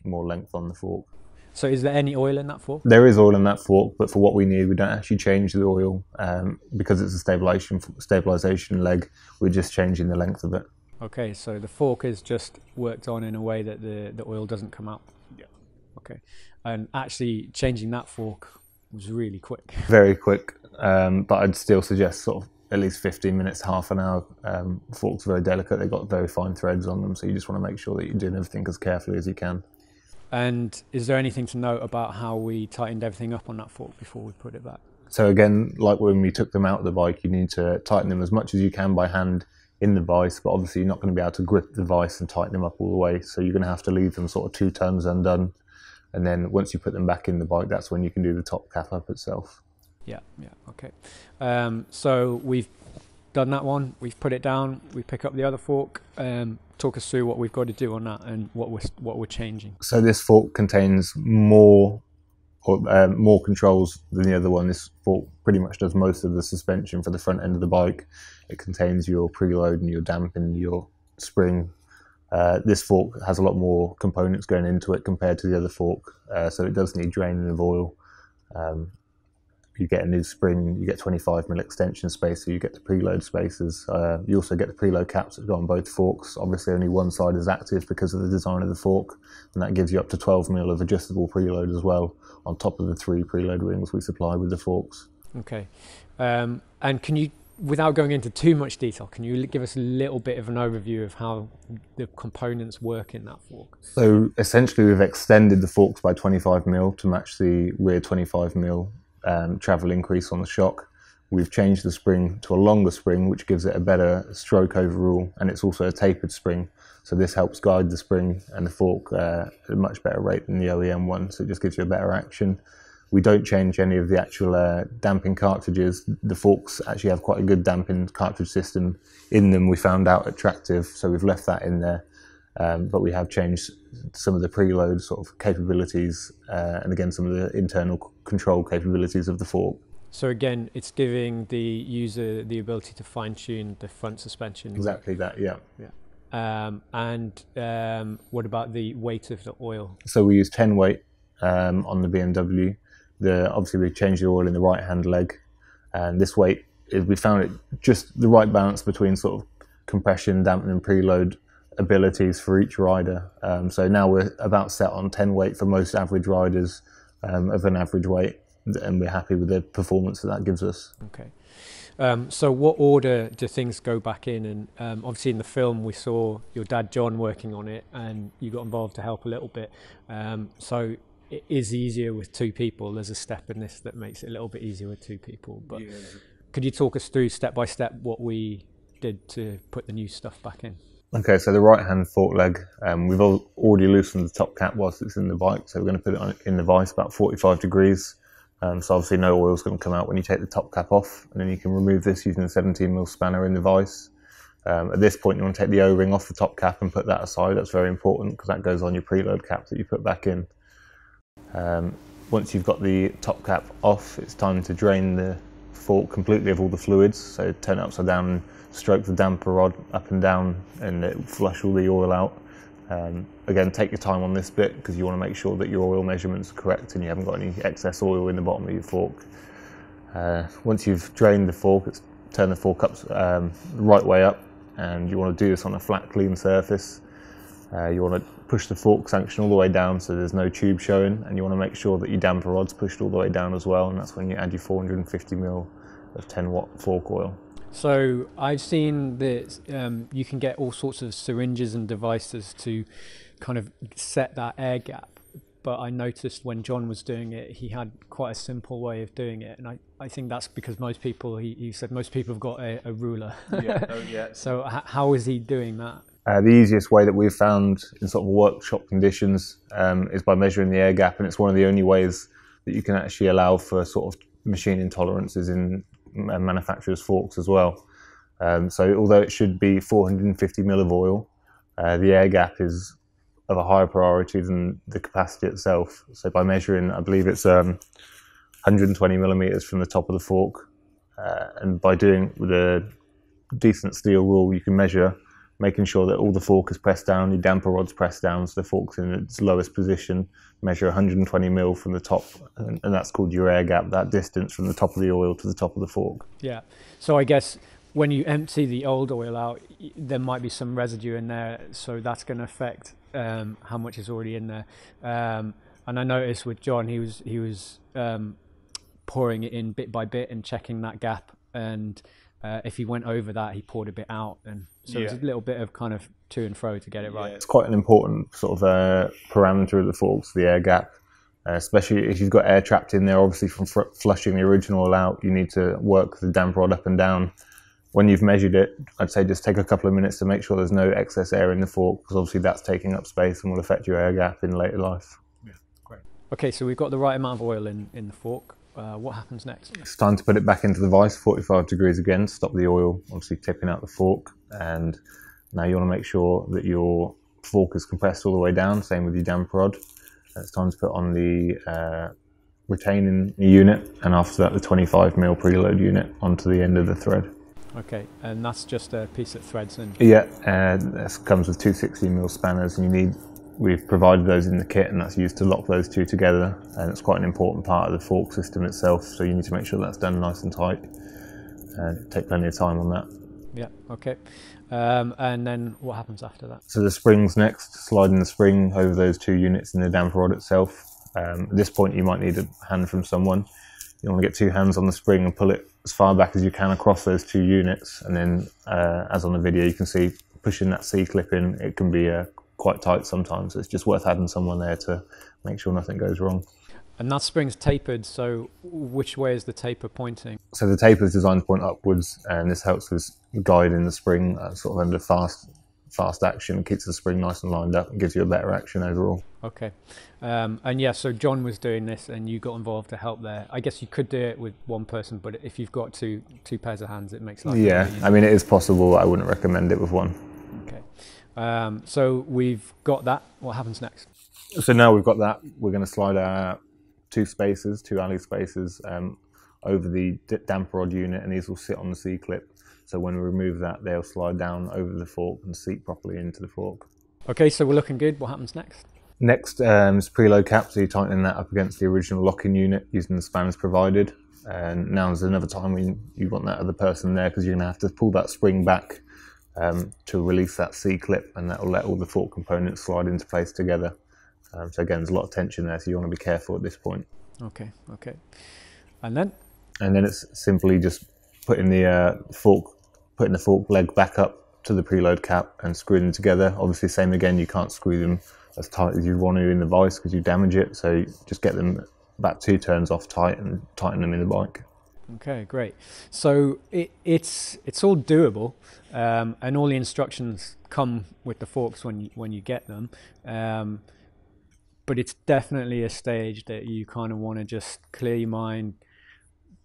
more length on the fork. So is there any oil in that fork? There is oil in that fork, but for what we need, we don't actually change the oil um, because it's a stabilization stabilization leg. We're just changing the length of it. Okay, so the fork is just worked on in a way that the, the oil doesn't come out. Yeah. Okay, and actually changing that fork was really quick. Very quick, um, but I'd still suggest sort of at least 15 minutes, half an hour. Um, forks are very delicate; they've got very fine threads on them, so you just want to make sure that you're doing everything as carefully as you can. And is there anything to note about how we tightened everything up on that fork before we put it back? So again, like when we took them out of the bike, you need to tighten them as much as you can by hand in the vise, but obviously you're not going to be able to grip the vise and tighten them up all the way. So you're going to have to leave them sort of two turns undone. And then once you put them back in the bike, that's when you can do the top cap up itself. Yeah, yeah, okay. Um, so we've done that one. We've put it down. We pick up the other fork. Um, talk us through what we've got to do on that and what we're what we're changing. So this fork contains more or, uh, more controls than the other one. This fork pretty much does most of the suspension for the front end of the bike. It contains your preload and your damping, and your spring. Uh, this fork has a lot more components going into it compared to the other fork, uh, so it does need draining of oil. Um, you get a new spring, you get 25 mil extension space, so you get the preload spaces. Uh, you also get the preload caps that go on both forks. Obviously, only one side is active because of the design of the fork, and that gives you up to 12 mil of adjustable preload as well, on top of the three preload wings we supply with the forks. Okay, um, and can you, without going into too much detail, can you give us a little bit of an overview of how the components work in that fork? So essentially, we've extended the forks by 25 mil to match the rear 25 mil um, travel increase on the shock. We've changed the spring to a longer spring, which gives it a better stroke overall, and it's also a tapered spring. So this helps guide the spring and the fork uh, at a much better rate than the OEM one. So it just gives you a better action. We don't change any of the actual uh, damping cartridges. The forks actually have quite a good damping cartridge system in them. We found out at Tractive, so we've left that in there. Um, but we have changed some of the preload sort of capabilities uh, and again some of the internal control capabilities of the fork. So again, it's giving the user the ability to fine tune the front suspension. Exactly that, yeah. Yeah. Um, and um, what about the weight of the oil? So we use 10 weight um, on the BMW. The obviously we changed the oil in the right hand leg, and this weight is we found it just the right balance between sort of compression, dampening, preload abilities for each rider. Um, so now we're about set on 10 weight for most average riders um, of an average weight, and we're happy with the performance that that gives us. Okay. Um, so, what order do things go back in? And um, obviously, in the film, we saw your dad John working on it, and you got involved to help a little bit. Um, so, it is easier with two people. There's a step in this that makes it a little bit easier with two people. But yeah. could you talk us through step by step what we did to put the new stuff back in? Okay, so the right hand fork leg, um, we've already loosened the top cap whilst it's in the bike, so we're going to put it on, in the vise about 45 degrees. Um, so obviously no oil is going to come out when you take the top cap off, and then you can remove this using a 17 mil spanner in the vise. Um, at this point, you want to take the O-ring off the top cap and put that aside. That's very important because that goes on your preload cap that you put back in. Um, once you've got the top cap off, it's time to drain the fork completely of all the fluids. So turn it upside down stroke the damper rod up and down and it flush all the oil out. Um, again, take your time on this bit because you want to make sure that your oil measurements are correct and you haven't got any excess oil in the bottom of your fork. Uh, once you've drained the fork, turn the fork up um, right way up and you want to do this on a flat, clean surface. Uh, you want to push the fork stanchion all the way down so there's no tube showing and you want to make sure that your damper rod's pushed all the way down as well and that's when you add your 450 ml of 10 watt fork oil. So I've seen that um, you can get all sorts of syringes and devices to kind of set that air gap. But I noticed when John was doing it, he had quite a simple way of doing it, and I, I think that's because most people he, he said most people have got a, a ruler. yeah, oh, yeah. so h- how is he doing that? Uh, the easiest way that we've found in sort of workshop conditions um, is by measuring the air gap, and it's one of the only ways that you can actually allow for sort of machine intolerances in manufacturer's forks as well. Um, so although it should be 450 mil of oil, uh, the air gap is of a higher priority than the capacity itself. So by measuring, I believe it's um, 120 millimeters from the top of the fork, uh, and by doing with a decent steel rule, you can measure making sure that all the fork is pressed down, the damper rod's pressed down, so the fork's in its lowest position. Measure 120 mil from the top, and, and, that's called your air gap, that distance from the top of the oil to the top of the fork. Yeah. So I guess when you empty the old oil out, there might be some residue in there, so that's going to affect um, how much is already in there. Um, and I noticed with John, he was he was um, pouring it in bit by bit and checking that gap and uh, if he went over that, he poured a bit out, and so yeah. it's a little bit of kind of to and fro to get it right. it's quite an important sort of uh, parameter of the forks, the air gap, uh, especially if you've got air trapped in there. Obviously, from fr- flushing the original out, you need to work the damper rod up and down. When you've measured it, I'd say just take a couple of minutes to make sure there's no excess air in the fork, because obviously that's taking up space and will affect your air gap in later life. Yeah, great. Okay, so we've got the right amount of oil in in the fork. Uh, what happens next? It's time to put it back into the vise, 45 degrees again, stop the oil, obviously tipping out the fork. And now you want to make sure that your fork is compressed all the way down, same with your damper rod. It's time to put on the uh, retaining unit and after that the 25 mil preload unit onto the end of the thread. Okay, and that's just a piece that threads in. Yeah, uh, this comes with two 16 mil spanners and you need We've provided those in the kit and that's used to lock those two together and it's quite an important part of the fork system itself so you need to make sure that's done nice and tight and take plenty of time on that. Yeah, okay. Um, and then what happens after that? So the springs next, sliding the spring over those two units in the damper rod itself. Um, at this point you might need a hand from someone. You want to get two hands on the spring and pull it as far back as you can across those two units and then uh, as on the video you can see pushing that C-clip in, it can be a quite tight sometimes. So it's just worth having someone there to make sure nothing goes wrong. And that spring's tapered, so which way is the taper pointing? So the taper is designed to point upwards, and this helps with guiding the spring uh, sort of under fast fast action, keeps the spring nice and lined up, and gives you a better action overall. Okay, um, and yeah, so John was doing this, and you got involved to help there. I guess you could do it with one person, but if you've got two two pairs of hands, it makes life. Yeah, I mean it is possible. I wouldn't recommend it with one. Um, so we've got that. What happens next? So now we've got that, we're going to slide our two spacers, two alley spacers, um, over the damper rod unit, and these will sit on the C clip. So when we remove that, they'll slide down over the fork and seat properly into the fork. Okay, so we're looking good. What happens next? Next um, is preload cap, so you're tightening that up against the original locking unit using the spanners provided. And now is another time when you want that other person there because you're going to have to pull that spring back um, to release that C clip, and that will let all the fork components slide into place together. Um, so again, there's a lot of tension there, so you want to be careful at this point. Okay, okay. And then? And then it's simply just putting the uh, fork, putting the fork leg back up to the preload cap and screwing them together. Obviously, same again, you can't screw them as tight as you want to in the vise because you damage it. So just get them about two turns off tight and tighten them in the bike. Okay, great. So it, it's it's all doable, um, and all the instructions come with the forks when you, when you get them. Um, but it's definitely a stage that you kind of want to just clear your mind,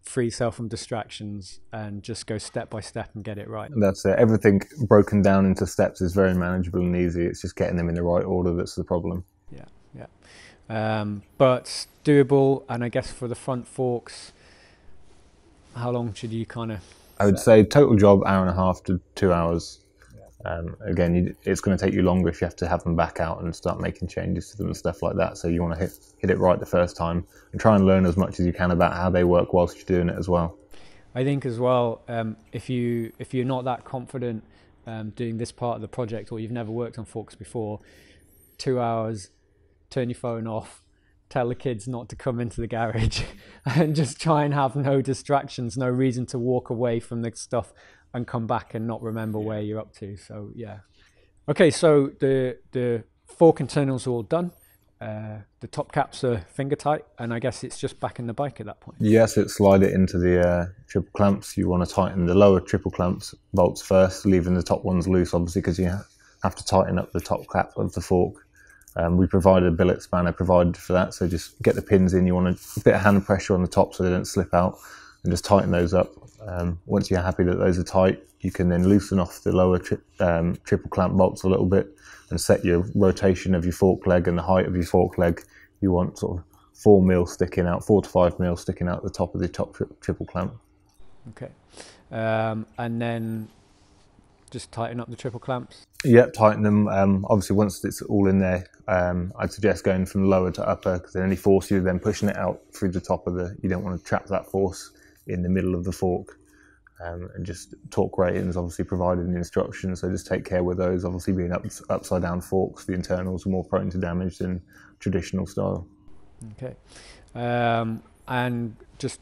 free yourself from distractions, and just go step by step and get it right. That's it. Everything broken down into steps is very manageable and easy. It's just getting them in the right order that's the problem. Yeah, yeah. Um, but doable, and I guess for the front forks how long should you kind of? I would say total job hour and a half to two hours. Um, again, you, it's going to take you longer if you have to have them back out and start making changes to them and stuff like that. So you want to hit hit it right the first time and try and learn as much as you can about how they work whilst you're doing it as well. I think as well, um, if you if you're not that confident um, doing this part of the project or you've never worked on forks before, two hours, turn your phone off, tell the kids not to come into the garage and just try and have no distractions, no reason to walk away from the stuff and come back and not remember where you're up to. So yeah. Okay, so the the fork internals are all done. Uh, the top caps are finger tight, and I guess it's just back in the bike at that point. Yes, it slide it into the uh, triple clamps. You want to tighten the lower triple clamps bolts first, leaving the top ones loose, obviously, because you have to tighten up the top cap of the fork um, we provided a billet spanner provided for that, so just get the pins in. You want a bit of hand pressure on the top so they don't slip out, and just tighten those up. Um, once you're happy that those are tight, you can then loosen off the lower tri- um, triple clamp bolts a little bit and set your rotation of your fork leg and the height of your fork leg. You want sort of four mil sticking out, four to five mil sticking out the top of the top tri- triple clamp. Okay, um, and then just tighten up the triple clamps. Yep, tighten them. Um, obviously, once it's all in there, um, I'd suggest going from lower to upper because then any force you're then pushing it out through the top of the, you don't want to trap that force in the middle of the fork. Um, and just torque ratings obviously provided in the instructions, so just take care with those. Obviously, being up, upside down forks, the internals are more prone to damage than traditional style. Okay, um, and just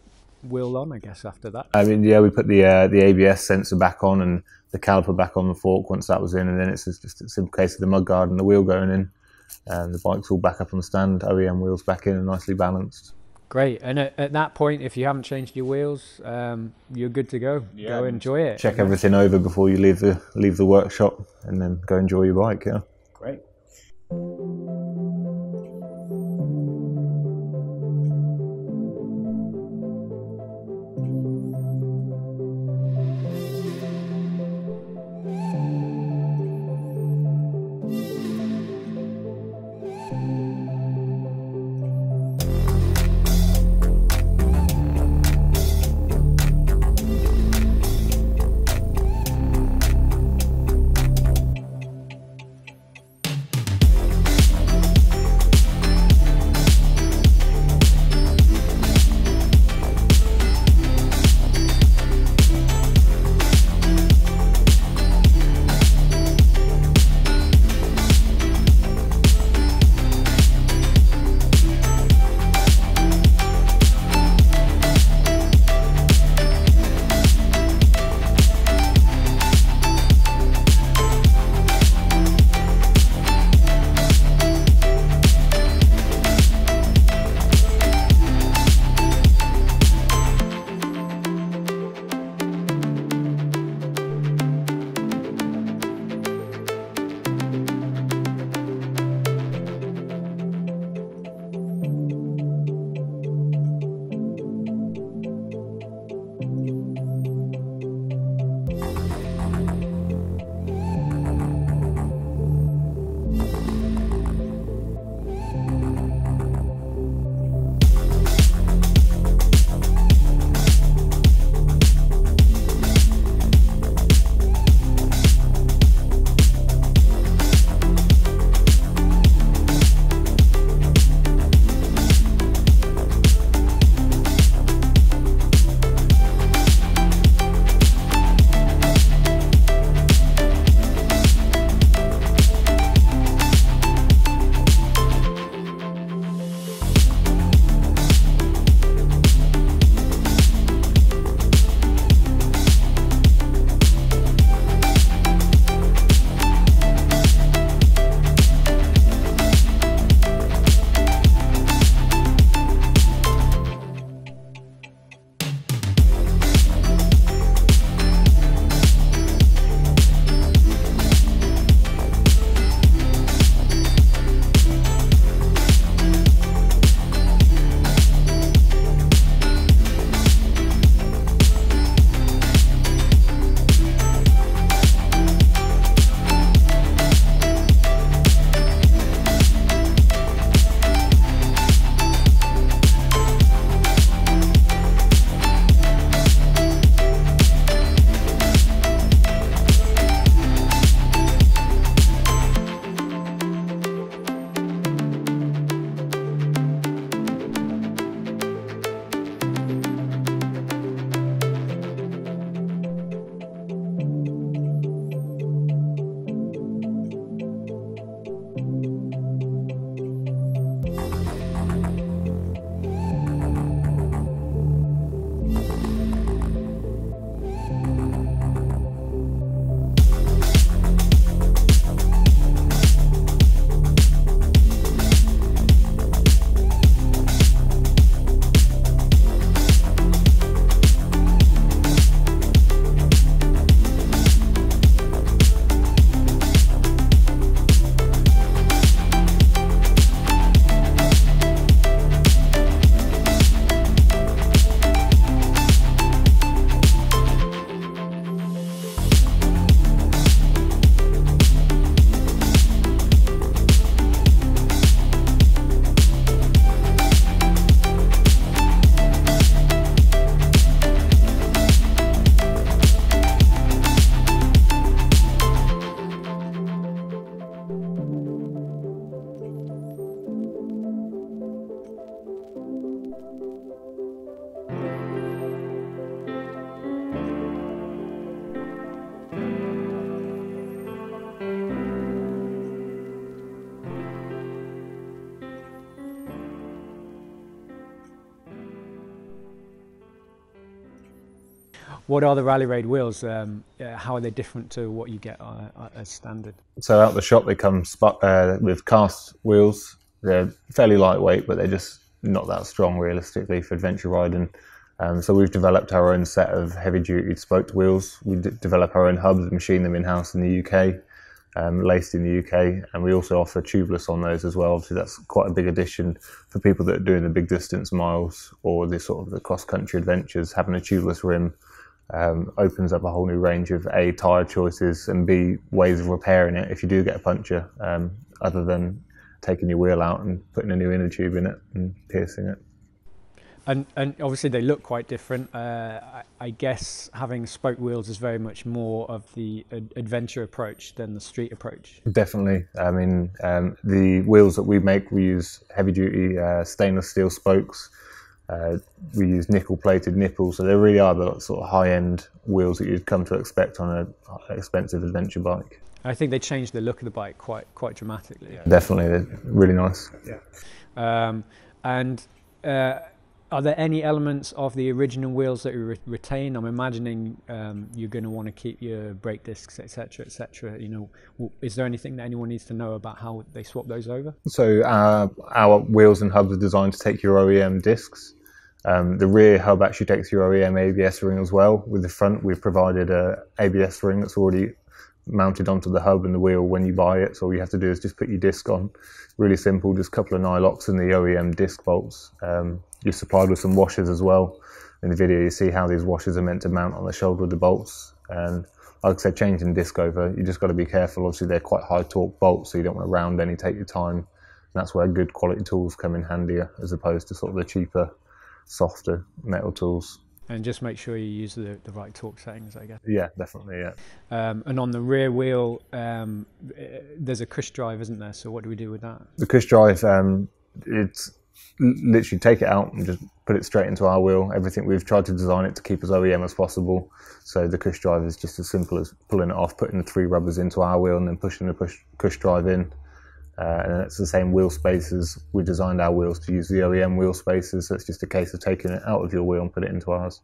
wheel on, I guess. After that, I mean, yeah, we put the uh, the ABS sensor back on and the caliper back on the fork once that was in, and then it's just a simple case of the mud guard and the wheel going in and the bike's all back up on the stand, OEM wheels back in and nicely balanced. Great. And at, at that point, if you haven't changed your wheels, um, you're good to go. Yeah, go enjoy it. Check everything over before you leave the leave the workshop, and then go enjoy your bike. Yeah. Great. What are the Rally Raid wheels? Um, how are they different to what you get uh, uh as standard? So out the shop they come uh, with cast wheels. They're fairly lightweight, but they're just not that strong realistically for adventure riding. Um, so we've developed our own set of heavy duty spoked wheels. We d- develop our own hubs, machine them in house in the UK, um, laced in the UK, and we also offer tubeless on those as well. So that's quite a big addition for people that are doing the big distance miles or the sort of the cross country adventures. Having a tubeless rim um, opens up a whole new range of a tire choices and b ways of repairing it if you do get a puncture, um, other than taking your wheel out and putting a new inner tube in it and piercing it. And and obviously they look quite different. Uh, I, I, guess having spoke wheels is very much more of the ad- adventure approach than the street approach. Definitely. I mean, um, the wheels that we make, we use heavy duty uh, stainless steel spokes. Uh, we use nickel plated nipples, so they really are the sort of high end wheels that you'd come to expect on an expensive adventure bike. I think they changed the look of the bike quite quite dramatically. Yeah. Definitely, they're really nice. Yeah. Um, and uh, are there any elements of the original wheels that you re- retain? I'm imagining um, you're going to want to keep your brake discs, etc., etc. You know, is there anything that anyone needs to know about how they swap those over? So uh, our wheels and hubs are designed to take your OEM discs. Um, the rear hub actually takes your OEM ABS ring as well. With the front, we've provided a ABS ring that's already mounted onto the hub and the wheel when you buy it. So all you have to do is just put your disc on. Really simple, just a couple of nylocks and the OEM disc bolts. Um, you're supplied with some washers as well. In the video, you see how these washers are meant to mount on the shoulder of the bolts. And like I said, changing disc over, you just got to be careful. Obviously, they're quite high torque bolts, so you don't want to round any, take your time. And that's where good quality tools come in handier as opposed to sort of the cheaper, softer metal tools. And just make sure you use the, the right torque settings, I guess. Yeah, definitely, yeah. Um, and on the rear wheel, um, there's a cush drive, isn't there? So what do we do with that? The cush drive, um, it's literally take it out and just put it straight into our wheel. Everything we've tried to design it to keep as OEM as possible. So the cush drive is just as simple as pulling it off, putting the three rubbers into our wheel, and then pushing the push, cush drive in. Uh, and it's the same wheel spaces. We designed our wheels to use the OEM wheel spaces, so it's just a case of taking it out of your wheel and put it into ours.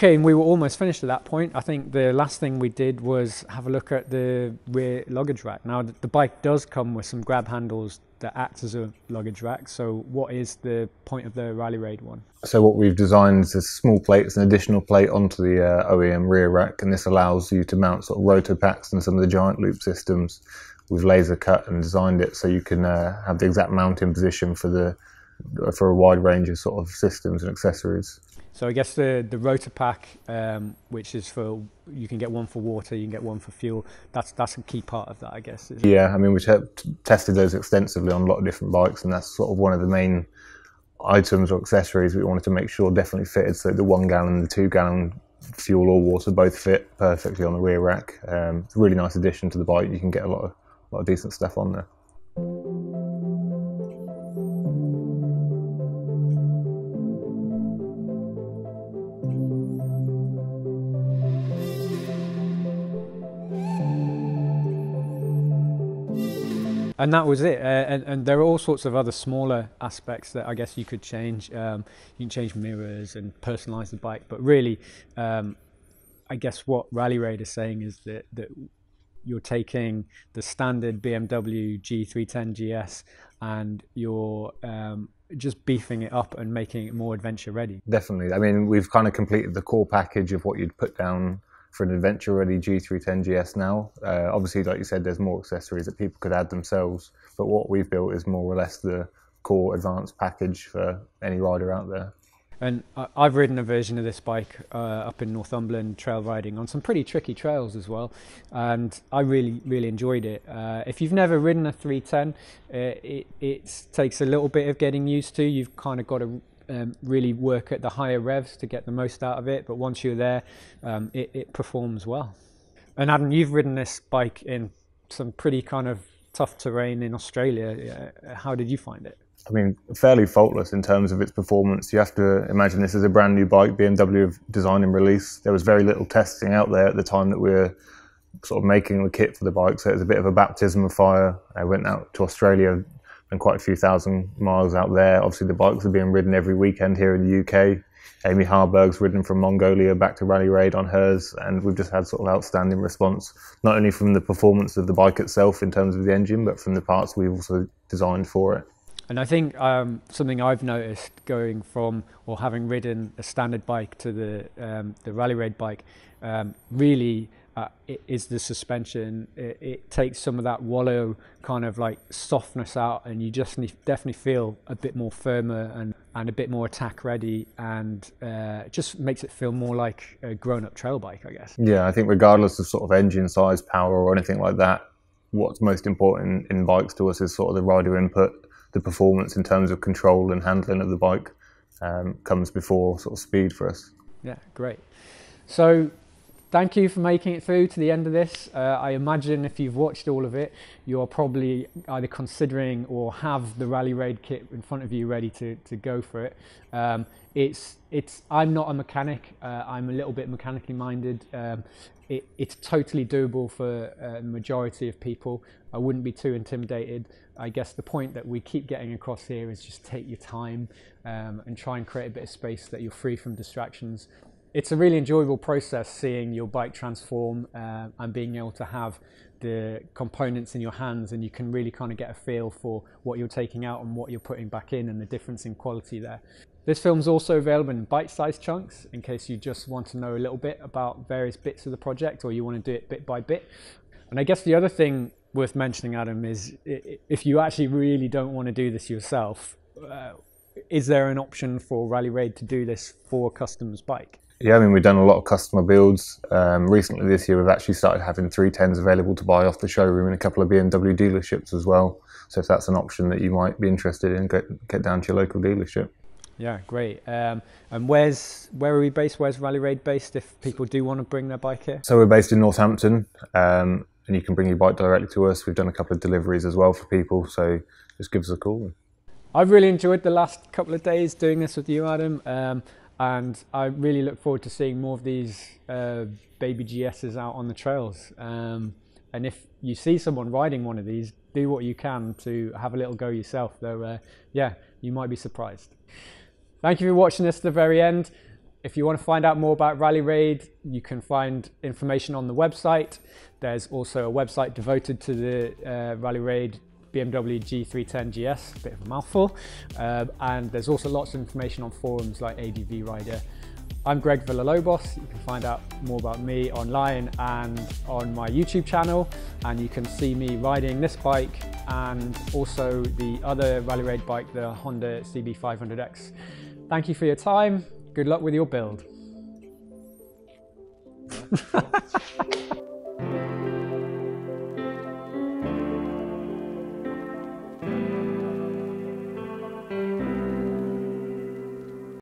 Okay, and we were almost finished at that point. I think the last thing we did was have a look at the rear luggage rack. Now, the bike does come with some grab handles that act as a luggage rack. So, what is the point of the Rally Raid one? So, what we've designed is a small plate, it's an additional plate onto the uh, OEM rear rack, and this allows you to mount sort of Rotopax and some of the Giant Loop systems. We've laser cut and designed it so you can uh, have the exact mounting position for the for a wide range of sort of systems and accessories. So I guess the the rotor pack, um, which is for you can get one for water, you can get one for fuel. That's that's a key part of that, I guess. Yeah, I mean we've tested those extensively on a lot of different bikes, and that's sort of one of the main items or accessories we wanted to make sure definitely fitted. So the one gallon, the two gallon fuel or water both fit perfectly on the rear rack. Um, it's a really nice addition to the bike. You can get a lot of a lot of decent stuff on there. And that was it. Uh, and, and there are all sorts of other smaller aspects that I guess you could change. Um, you can change mirrors and personalize the bike, but really, um, I guess what Rally Raid is saying is that that you're taking the standard BMW G310 GS and you're um, just beefing it up and making it more adventure ready. Definitely. I mean, we've kind of completed the core package of what you'd put down for an adventure ready G310 GS now. Uh, obviously, like you said, there's more accessories that people could add themselves, but what we've built is more or less the core advanced package for any rider out there. And I've ridden a version of this bike uh, up in Northumberland trail riding on some pretty tricky trails as well, and I really really enjoyed it. Uh, if you've never ridden a 310, uh, it it takes a little bit of getting used to. You've kind of got to um, really work at the higher revs to get the most out of it. But once you're there, um, it, it performs well. And Adam, you've ridden this bike in some pretty kind of tough terrain in Australia. How did you find it? I mean, fairly faultless in terms of its performance. You have to imagine this is a brand new bike BMW have designed and released. There was very little testing out there at the time that we were sort of making the kit for the bike, so it was a bit of a baptism of fire. I went out to Australia and quite a few thousand miles out there. Obviously, the bikes are being ridden every weekend here in the UK. Amy Harburg's ridden from Mongolia back to Rally Raid on hers, and we've just had sort of outstanding response, not only from the performance of the bike itself in terms of the engine, but from the parts we've also designed for it. And I think um, something I've noticed going from or having ridden a standard bike to the um, the rally raid bike um, really uh, is the suspension. It, it, takes some of that wallow kind of like softness out, and you just need, definitely feel a bit more firmer and, and a bit more attack ready, and uh, it just makes it feel more like a grown up trail bike, I guess. Yeah, I think regardless of sort of engine size, power, or anything like that, what's most important in bikes to us is sort of the rider input the performance in terms of control and handling of the bike um, comes before sort of speed for us. Yeah, great. So thank you for making it through to the end of this. Uh, I imagine if you've watched all of it, you're probably either considering or have the Rally Raid kit in front of you ready to, to go for it. Um, it's it's I'm not a mechanic. Uh, I'm a little bit mechanically minded. Um, it, it's totally doable for uh, the majority of people. I wouldn't be too intimidated. I guess the point that we keep getting across here is just take your time um, and try and create a bit of space that you're free from distractions. It's a really enjoyable process seeing your bike transform uh, and being able to have the components in your hands and you can really kind of get a feel for what you're taking out and what you're putting back in and the difference in quality there. This film's also available in bite-sized chunks in case you just want to know a little bit about various bits of the project or you want to do it bit by bit. And I guess the other thing worth mentioning, Adam, is if you actually really don't want to do this yourself, uh, is there an option for Rally Raid to do this for a customer's bike? Yeah, I mean, we've done a lot of customer builds. Um, recently this year, we've actually started having 310s available to buy off the showroom in a couple of BMW dealerships as well. So if that's an option that you might be interested in, get, get down to your local dealership. Yeah, great. Um, and where's where are we based? Where's Rally Raid based? If people do want to bring their bike here, so we're based in Northampton, um, and you can bring your bike directly to us. We've done a couple of deliveries as well for people, so just give us a call. I've really enjoyed the last couple of days doing this with you, Adam, um, and I really look forward to seeing more of these uh, baby GSs out on the trails. Um, and if you see someone riding one of these, do what you can to have a little go yourself. Though, uh, yeah, you might be surprised. Thank you for watching this to the very end. If you want to find out more about Rally Raid, you can find information on the website. There's also a website devoted to the uh, Rally Raid BMW G310 GS, a bit of a mouthful. Uh, and there's also lots of information on forums like ADV Rider. I'm Greg Villalobos. You can find out more about me online and on my YouTube channel. And you can see me riding this bike and also the other Rally Raid bike, the Honda CB500X. Thank you for your time. Good luck with your build.